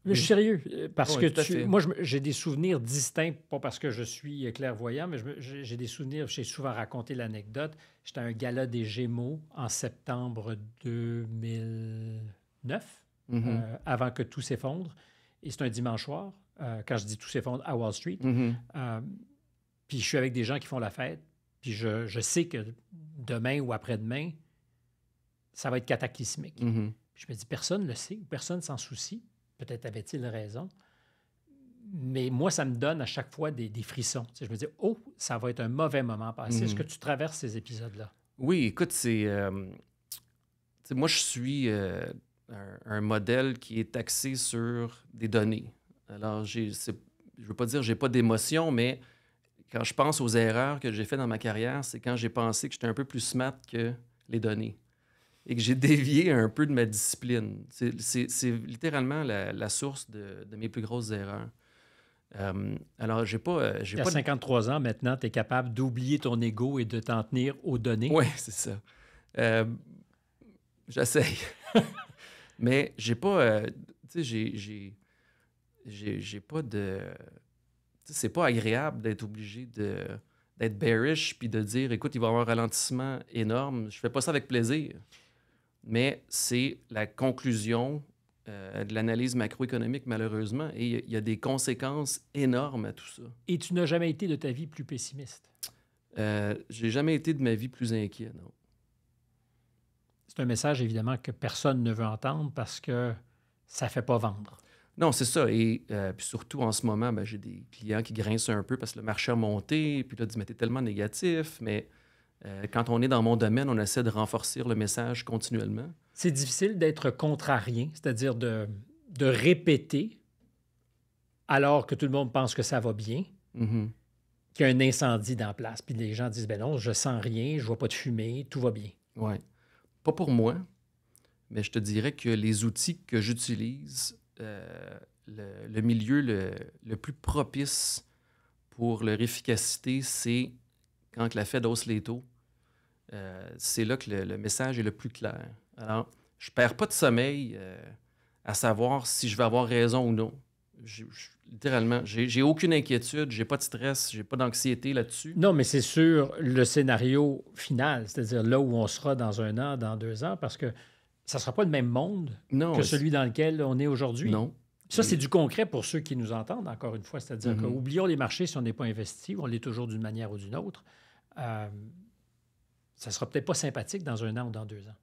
Je suis sérieux, euh, parce que moi, j'ai des souvenirs distincts, pas parce que je suis clairvoyant, mais j'ai des souvenirs, j'ai souvent raconté l'anecdote. J'étais à un gala des Gémeaux en septembre 2009. Mhm. Euh, avant que tout s'effondre. et c'est un dimanche soir, euh, quand je dis tout s'effondre à Wall Street. Mhm. Euh, puis je suis avec des gens qui font la fête, puis je, je sais que demain ou après-demain, ça va être cataclysmique. Puis je me dis, personne ne le sait ou personne s'en soucie. Peut-être avait-il raison. Mais moi, ça me donne à chaque fois des, des frissons. Tu sais, je me dis, oh, ça va être un mauvais moment passé. Est-ce que tu traverses ces épisodes-là? Oui, écoute, c'est. euh, tu sais, moi, je suis euh, un, un modèle qui est axé sur des données. Alors, je veux pas dire que j'ai pas d'émotion, mais quand je pense aux erreurs que j'ai faites dans ma carrière, c'est quand j'ai pensé que j'étais un peu plus smart que les données et que j'ai dévié un peu de ma discipline. C'est, littéralement la, la source de, de mes plus grosses erreurs. Euh, alors, j'ai pas, euh, j'ai pas de 53 ans, maintenant, tu es capable d'oublier ton ego et de t'en tenir aux données? Oui, c'est ça. Euh, J'essaye. Mais j'ai pas. euh, tu sais, j'ai- pas de. tu sais, C'est pas agréable d'être obligé de d'être bearish puis de dire écoute, il va y avoir un ralentissement énorme. Je fais pas ça avec plaisir. Mais c'est la conclusion euh, de l'analyse macroéconomique, malheureusement. Et il y a- il y, a des conséquences énormes à tout ça. Et tu n'as jamais été de ta vie plus pessimiste? Euh, J'ai jamais été de ma vie plus inquiet, non. C'est un message, évidemment, que personne ne veut entendre parce que ça ne fait pas vendre. Non, c'est ça. Et euh, puis surtout en ce moment, ben, j'ai des clients qui grincent un peu parce que le marché a monté. Puis là, ils disent, mais t'es tellement négatif. Mais euh, quand on est dans mon domaine, on essaie de renforcer le message continuellement. C'est difficile d'être contrarien, c'est-à-dire de, de répéter alors que tout le monde pense que ça va bien, Mhm. qu'il y a un incendie dans la place. Puis les gens disent, ben non, je sens rien, je vois pas de fumée, tout va bien. Ouais. Pas pour moi, mais je te dirais que les outils que j'utilise, euh, le, milieu le, plus propice pour leur efficacité, c'est quand la Fed hausse les taux. Euh, c'est là que le, message est le plus clair. Alors, je perds pas de sommeil euh, à savoir si je vais avoir raison ou non. Littéralement, j'ai aucune inquiétude, j'ai pas de stress, j'ai pas d'anxiété là-dessus. Non, mais c'est sur le scénario final, c'est-à-dire là où on sera dans un an, dans deux ans, parce que ça ne sera pas le même monde Non, que celui dans lequel on est aujourd'hui. non. Ça, c'est du concret pour ceux qui nous entendent, encore une fois. C'est-à-dire Mhm. que oublions les marchés si on n'est pas investi, on l'est toujours d'une manière ou d'une autre. Euh, ça sera peut-être pas sympathique dans un an ou dans deux ans.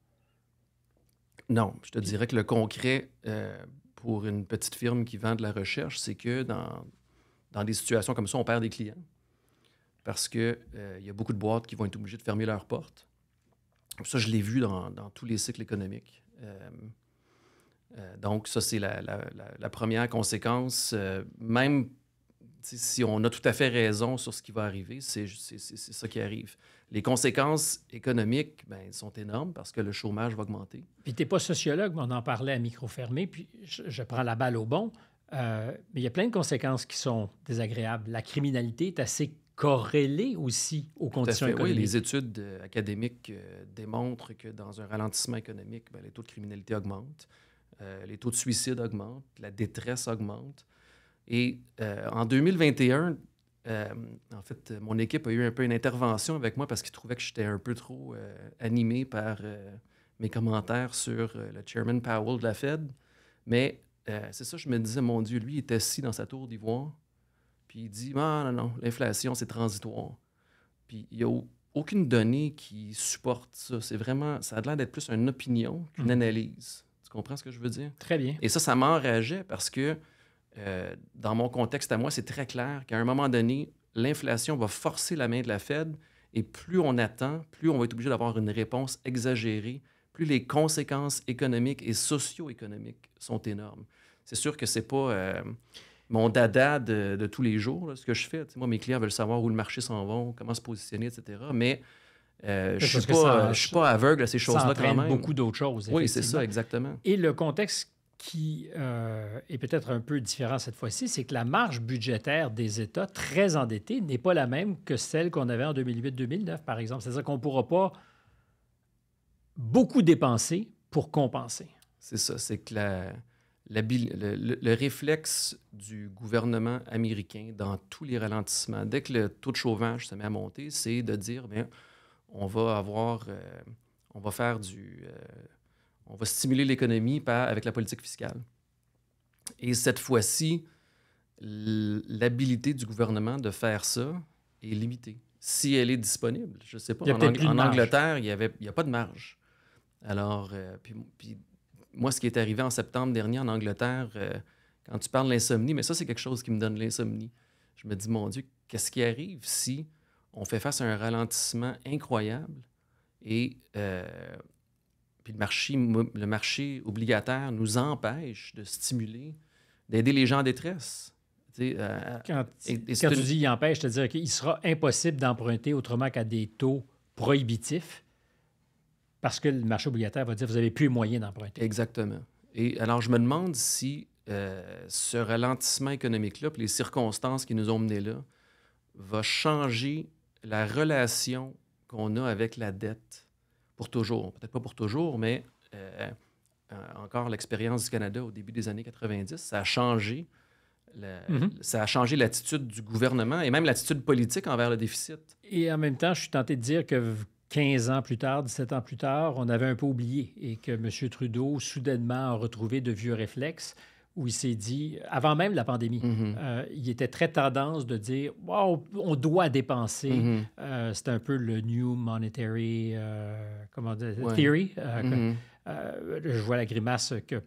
Non, je te dirais que le concret euh, pour une petite firme qui vend de la recherche, c'est que dans, dans des situations comme ça, on perd des clients. Parce qu'il y a beaucoup de boîtes qui vont être obligées de fermer leurs portes. Ça, je l'ai vu dans, dans tous les cycles économiques. Euh, euh, donc, ça, c'est la, la- la- première conséquence. Euh, même si on a tout à fait raison sur ce qui va arriver, c'est ça qui arrive. Les conséquences économiques ben, sont énormes parce que le chômage va augmenter. Puis tu n'es pas sociologue, mais on en parlait à micro fermé, puis je, je prends la balle au bon. Euh, mais il y a plein de conséquences qui sont désagréables. La criminalité est assez corrélée aussi aux Tout à conditions fait. Oui, économiques. les études euh, académiques euh, démontrent que dans un ralentissement économique, ben, les taux de criminalité augmentent, les taux de suicide augmentent, la détresse augmente. Et en 2021, euh, en fait, mon équipe a eu un peu une intervention avec moi parce qu'ils trouvaient que j'étais un peu trop euh, animé par euh, mes commentaires sur le chairman Powell de la Fed. Mais c'est ça, je me disais, mon Dieu, lui, il est assis dans sa tour d'ivoire, puis il dit, ah, non, non, l'inflation, c'est transitoire. Puis il n'y a au- aucune donnée qui supporte ça. C'est vraiment, ça a l'air d'être plus une opinion qu'une Mhm. analyse. Tu comprends ce que je veux dire? Très bien. Et ça, ça m'enrageait parce que euh, dans mon contexte à moi, c'est très clair qu'à un moment donné, l'inflation va forcer la main de la Fed et plus on attend, plus on va être obligé d'avoir une réponse exagérée, plus les conséquences économiques et socio-économiques sont énormes. C'est sûr que c'est pas euh, mon dada de, de tous les jours, là, ce que je fais. Moi, mes clients veulent savoir où le marché s'en va, comment se positionner, etc. Mais euh, je Parce ne suis, ça- pas- je suis pas aveugle à ces choses-là quand même. beaucoup d'autres choses. oui, c'est ça, exactement. Et le contexte qui euh, est peut-être un peu différent cette fois-ci, c'est que la marge budgétaire des États très endettés n'est pas la même que celle qu'on avait en 2008-2009, par exemple. C'est-à-dire qu'on ne pourra pas beaucoup dépenser pour compenser. C'est ça, c'est que le- le réflexe du gouvernement américain dans tous les ralentissements, dès que le taux de chômage se met à monter, c'est de dire, bien, on va avoir, euh, on va faire du, euh, on va stimuler l'économie avec la politique fiscale. Et cette fois-ci, l'habilité du gouvernement de faire ça est limitée. Si elle est disponible, je ne sais pas. En, Angleterre, il n'y a pas de marge. Alors, euh, puis, moi, ce qui est arrivé en septembre dernier en Angleterre, euh, quand tu parles de l'insomnie, mais ça, c'est quelque chose qui me donne l'insomnie. Je me dis, mon Dieu, qu'est-ce qui arrive si on fait face à un ralentissement incroyable et euh, puis le marché, le marché obligataire nous empêche de stimuler, d'aider les gens en détresse. quand, tu dis il empêche, c'est-à-dire qu'il sera impossible d'emprunter autrement qu'à des taux prohibitifs parce que le marché obligataire va dire vous n'avez plus les moyens d'emprunter. Exactement. Et alors, je me demande si euh, ce ralentissement économique-là, les circonstances qui nous ont menés là, va changer la relation qu'on a avec la dette pour toujours. Peut-être pas pour toujours, mais euh, euh, encore l'expérience du Canada au début des années 90, ça a changé. Mm-hmm. Ça a changé l'attitude du gouvernement et même l'attitude politique envers le déficit. Et en même temps, je suis tenté de dire que 15 ans plus tard, 17 ans plus tard, on avait un peu oublié et que M. Trudeau, soudainement, a retrouvé de vieux réflexes où il s'est dit, avant même la pandémie, mm-hmm. euh, il était très tendance de dire wow, on doit dépenser. Mm-hmm. Euh, c'est un peu le New Monetary euh, comment dire, Theory. Mm-hmm. je vois la grimace que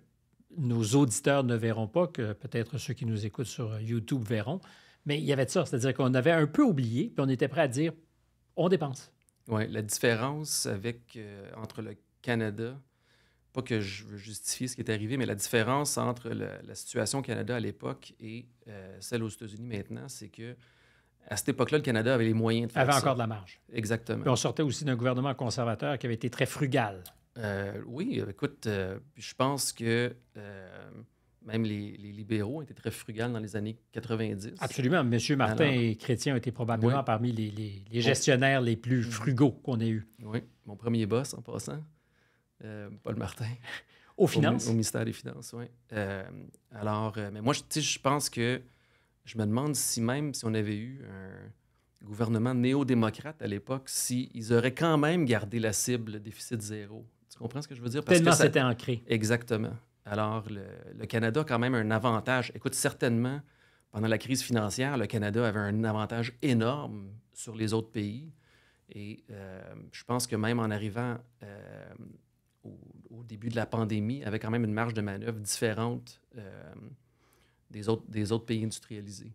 nos auditeurs ne verront pas, que peut-être ceux qui nous écoutent sur YouTube verront. Mais il y avait de ça, c'est-à-dire qu'on avait un peu oublié, puis on était prêt à dire on dépense. Oui, la différence avec, entre le Canada pas que je veux justifier ce qui est arrivé, mais la différence entre la situation au Canada à l'époque et euh, celle aux États-Unis maintenant, c'est que à cette époque-là, le Canada avait les moyens de faire avait encore de la marge. Exactement. Puis on sortait aussi d'un gouvernement conservateur qui avait été très frugal. Euh, oui, écoute, euh, je pense que même les, libéraux étaient très frugales dans les années 90. Absolument. M. Martin et Chrétien ont été probablement parmi les, gestionnaires les plus frugaux qu'on ait eus. Oui, mon premier boss en passant. Euh, Paul Martin. Aux finances? Au, ministère des Finances, oui. Euh, alors, euh, mais moi, je pense que je me demande si même si on avait eu un gouvernement néo-démocrate à l'époque, s'ils auraient quand même gardé la cible déficit zéro. Tu comprends ce que je veux dire? Parce Tellement c'était ancré. Exactement. Alors, le, Canada a quand même un avantage. Écoute, certainement, pendant la crise financière, le Canada avait un avantage énorme sur les autres pays. Et je pense que même en arrivant au, début de la pandémie avait quand même une marge de manœuvre différente euh, des, autres, des autres pays industrialisés.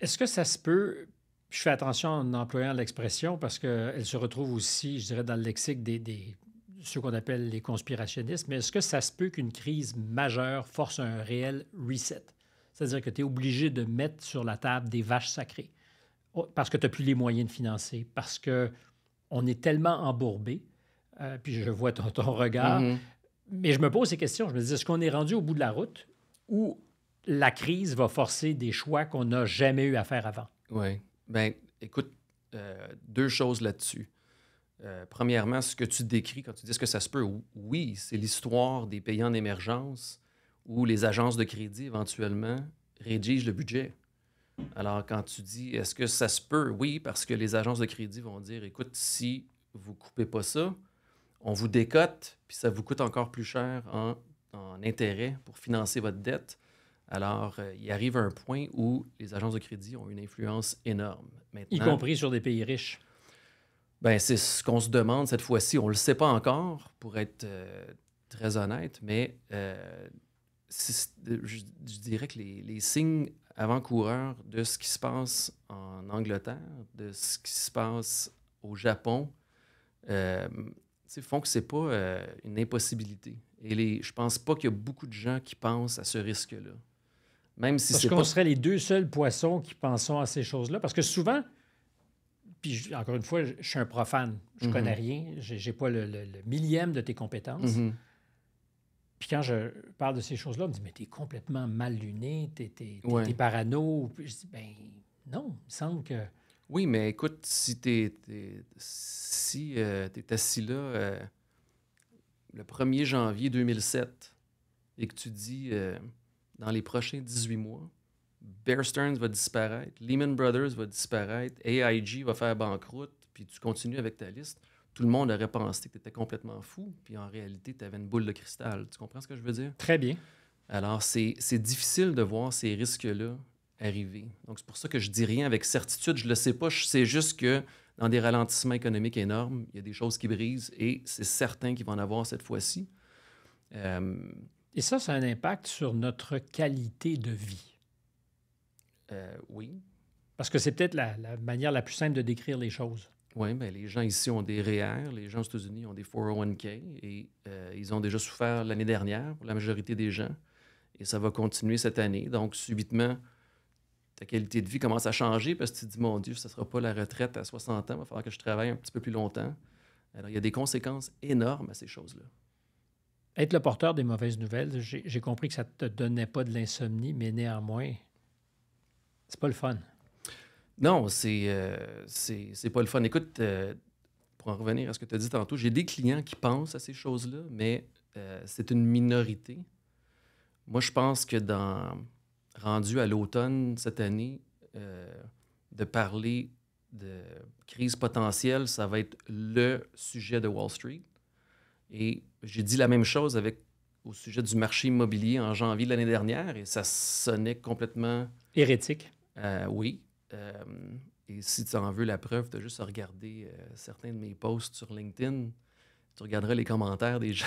Est-ce que ça se peut, je fais attention en employant l'expression parce qu'elle se retrouve aussi, je dirais, dans le lexique des, des ceux qu'on appelle les conspirationnistes, mais est-ce que ça se peut qu'une crise majeure force un réel reset? C'est-à-dire que tu es obligé de mettre sur la table des vaches sacrées oh, parce que tu n'as plus les moyens de financer, parce qu'on est tellement embourbé euh, puis je vois ton, regard. Mm-hmm. Mais je me pose ces questions. Je me dis, est-ce qu'on est rendu au bout de la route ou la crise va forcer des choix qu'on n'a jamais eu à faire avant? Oui. Bien, écoute, euh, deux choses là-dessus. Euh, premièrement, ce que tu décris quand tu dis que ça se peut, oui, c'est l'histoire des pays en émergence où les agences de crédit éventuellement rédigent le budget. Alors, quand tu dis est-ce que ça se peut, oui, parce que les agences de crédit vont dire écoute, si vous ne coupez pas ça, on vous décote, puis ça vous coûte encore plus cher en, intérêt pour financer votre dette. Alors, euh, il arrive un point où les agences de crédit ont une influence énorme. y compris sur des pays riches. Ben, c'est ce qu'on se demande cette fois-ci. On ne le sait pas encore, pour être euh, très honnête, mais euh, je, dirais que les, les signes avant-coureurs de ce qui se passe en Angleterre, de ce qui se passe au Japon, font que c'est pas euh, une impossibilité. Et les, je pense pas qu'il y a beaucoup de gens qui pensent à ce risque-là. Même si Parce qu'on serait les deux seuls poissons qui pensons à ces choses-là. Parce que souvent, puis encore une fois, je, suis un profane, je mm-hmm. connais rien, j'ai pas le, millième de tes compétences. Mm-hmm. Puis quand je parle de ces choses-là, on me dit Mais t'es complètement mal luné, t'es es, parano. Puis je dis Ben non, il me semble que oui, mais écoute, si tu es, si, euh, assis là euh, le 1er janvier 2007 et que tu dis euh, dans les prochains 18 mois, Bear Stearns va disparaître, Lehman Brothers va disparaître, AIG va faire banqueroute, puis tu continues avec ta liste, tout le monde aurait pensé que tu étais complètement fou, puis en réalité, tu avais une boule de cristal. Tu comprends ce que je veux dire? Très bien. Alors, c'est difficile de voir ces risques-là arriver. Donc, c'est pour ça que je dis rien avec certitude. Je ne le sais pas. Je sais juste que dans des ralentissements économiques énormes, il y a des choses qui brisent et c'est certain qu'il va en avoir cette fois-ci. Euh, et ça, ça a un impact sur notre qualité de vie? Euh, oui. Parce que c'est peut-être la, manière la plus simple de décrire les choses. Oui, bien, les gens ici ont des REER, les gens aux États-Unis ont des 401k et euh, ils ont déjà souffert l'année dernière pour la majorité des gens et ça va continuer cette année. Donc, subitement, ta qualité de vie commence à changer parce que tu te dis, mon Dieu, ça ne sera pas la retraite à 60 ans, il va falloir que je travaille un petit peu plus longtemps. Alors, il y a des conséquences énormes à ces choses-là. Être le porteur des mauvaises nouvelles, j'ai compris que ça ne te donnait pas de l'insomnie, mais néanmoins, c'est pas le fun. Non, c'est euh, c'est pas le fun. Écoute, euh, pour en revenir à ce que tu as dit tantôt, j'ai des clients qui pensent à ces choses-là, mais euh, c'est une minorité. Moi, je pense que dans rendu à l'automne cette année, euh, de parler de crise potentielle, ça va être le sujet de Wall Street. Et j'ai dit la même chose avec au sujet du marché immobilier en janvier de l'année dernière et ça sonnait complètement... Hérétique. Euh, oui. Euh, et si tu en veux la preuve, tu as juste à regarder certains de mes posts sur LinkedIn. Tu regarderas les commentaires des gens.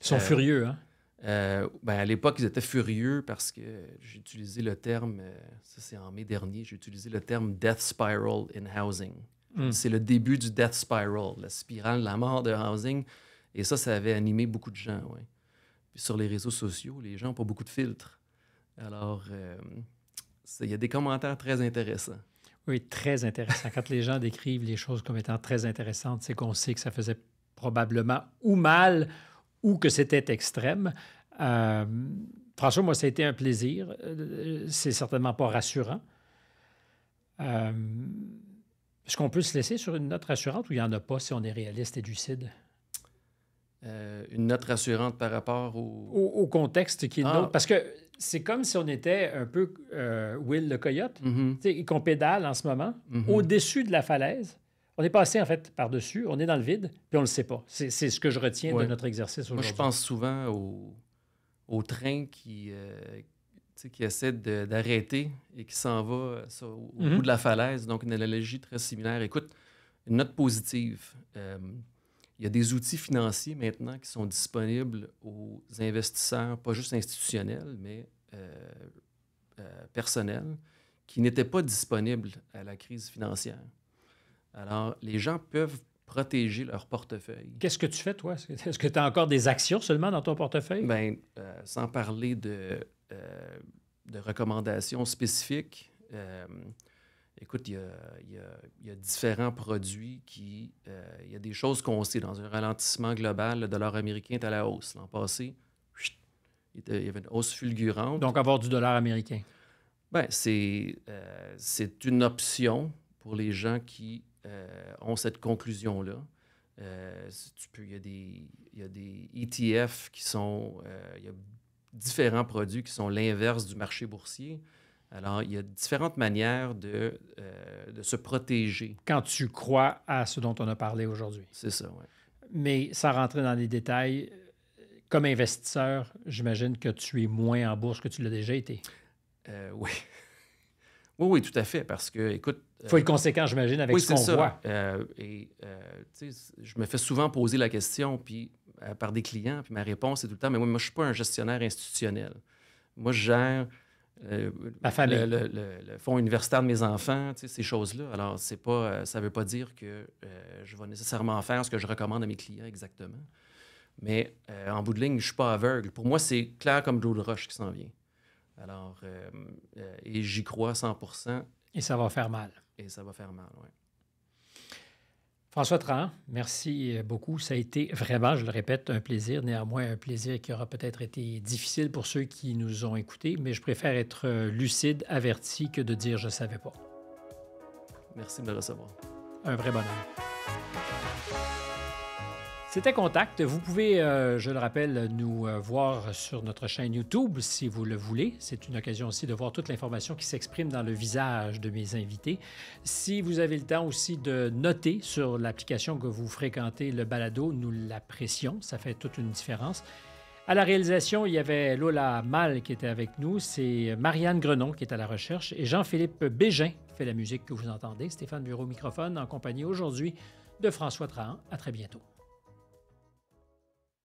Ils sont furieux, hein? Euh, ben à l'époque, ils étaient furieux parce que j'ai utilisé le terme, euh, ça c'est en mai dernier, j'ai utilisé le terme death spiral in housing. Hmm. C'est le début du death spiral, la spirale de la mort de housing. Et ça, ça avait animé beaucoup de gens, ouais. Puis sur les réseaux sociaux, les gens n'ont pas beaucoup de filtres. Alors, euh, il y a des commentaires très intéressants. Oui, très intéressant. Quand les gens décrivent les choses comme étant très intéressantes, c'est qu'on sait que ça faisait probablement ou mal ou que c'était extrême. Euh, François, moi, ça a été un plaisir. Euh, c'est certainement pas rassurant. Euh, est-ce qu'on peut se laisser sur une note rassurante ou il n'y en a pas si on est réaliste et lucide? une note rassurante par rapport au... Au, contexte qui est ah. Parce que c'est comme si on était un peu Will le coyote, mm-hmm. qu'on pédale en ce moment, mm-hmm. au-dessus de la falaise. On est passé, en fait, par-dessus, on est dans le vide, puis on ne le sait pas. C'est ce que je retiens de notre exercice aujourd'hui. Moi, je pense souvent au, train qui, euh, qui essaie d'arrêter et qui s'en va euh, au mm-hmm. bout de la falaise. Donc, une analogie très similaire. Écoute, une note positive. Euh, il y a des outils financiers maintenant qui sont disponibles aux investisseurs, pas juste institutionnels, mais personnels, qui n'étaient pas disponibles à la crise financière. Alors, les gens peuvent protéger leur portefeuille. Qu'est-ce que tu fais, toi? Est-ce que tu as encore des actions seulement dans ton portefeuille? Bien, euh, sans parler de, euh, de recommandations spécifiques, euh, écoute, il y, a, différents produits qui... il y a des choses qu'on sait. Dans un ralentissement global, le dollar américain est à la hausse. L'an passé, il, y avait une hausse fulgurante. Donc, avoir du dollar américain? Bien, c'est une option pour les gens qui euh, ont cette conclusion-là. Euh, tu peux, il, y a des, il y a des ETF qui sont, euh, il y a différents produits qui sont l'inverse du marché boursier. Alors, il y a différentes manières de, de, se protéger. Quand tu crois à ce dont on a parlé aujourd'hui. C'est ça, oui. Mais sans rentrer dans les détails, comme investisseur, j'imagine que tu es moins en bourse que tu l'as déjà été. oui. Oui, oui, tout à fait, parce que, écoute... Il faut être conséquent, j'imagine, avec ce qu'on voit. Euh, et, euh, je me fais souvent poser la question puis, euh, par des clients, puis ma réponse est tout le temps, mais moi, moi je ne suis pas un gestionnaire institutionnel. Moi, je gère. Le, fonds universitaire de mes enfants, ces choses-là. Alors, c'est pas, ça ne veut pas dire que je vais nécessairement faire ce que je recommande à mes clients exactement. Mais en bout de ligne, je ne suis pas aveugle. Pour moi, c'est clair comme de l'eau de roche qui s'en vient. Alors, euh, euh, et j'y crois 100 Et ça va faire mal. Et ça va faire mal, oui. François Tran, merci beaucoup. Ça a été vraiment, je le répète, un plaisir. Néanmoins, un plaisir qui aura peut-être été difficile pour ceux qui nous ont écoutés, mais je préfère être lucide, averti, que de dire je ne savais pas. Merci de me recevoir. Un vrai bonheur. C'était Contact. Vous pouvez, euh, je le rappelle, nous euh, voir sur notre chaîne YouTube si vous le voulez. C'est une occasion aussi de voir toute l'information qui s'exprime dans le visage de mes invités. Si vous avez le temps aussi de noter sur l'application que vous fréquentez le balado, nous l'apprécions. Ça fait toute une différence. À la réalisation, il y avait Lola Mal qui était avec nous, c'est Marianne Grenon qui est à la recherche et Jean-Philippe Bégin fait la musique que vous entendez. Stéphane Bureau microphone en compagnie aujourd'hui de François Trahan. À très bientôt.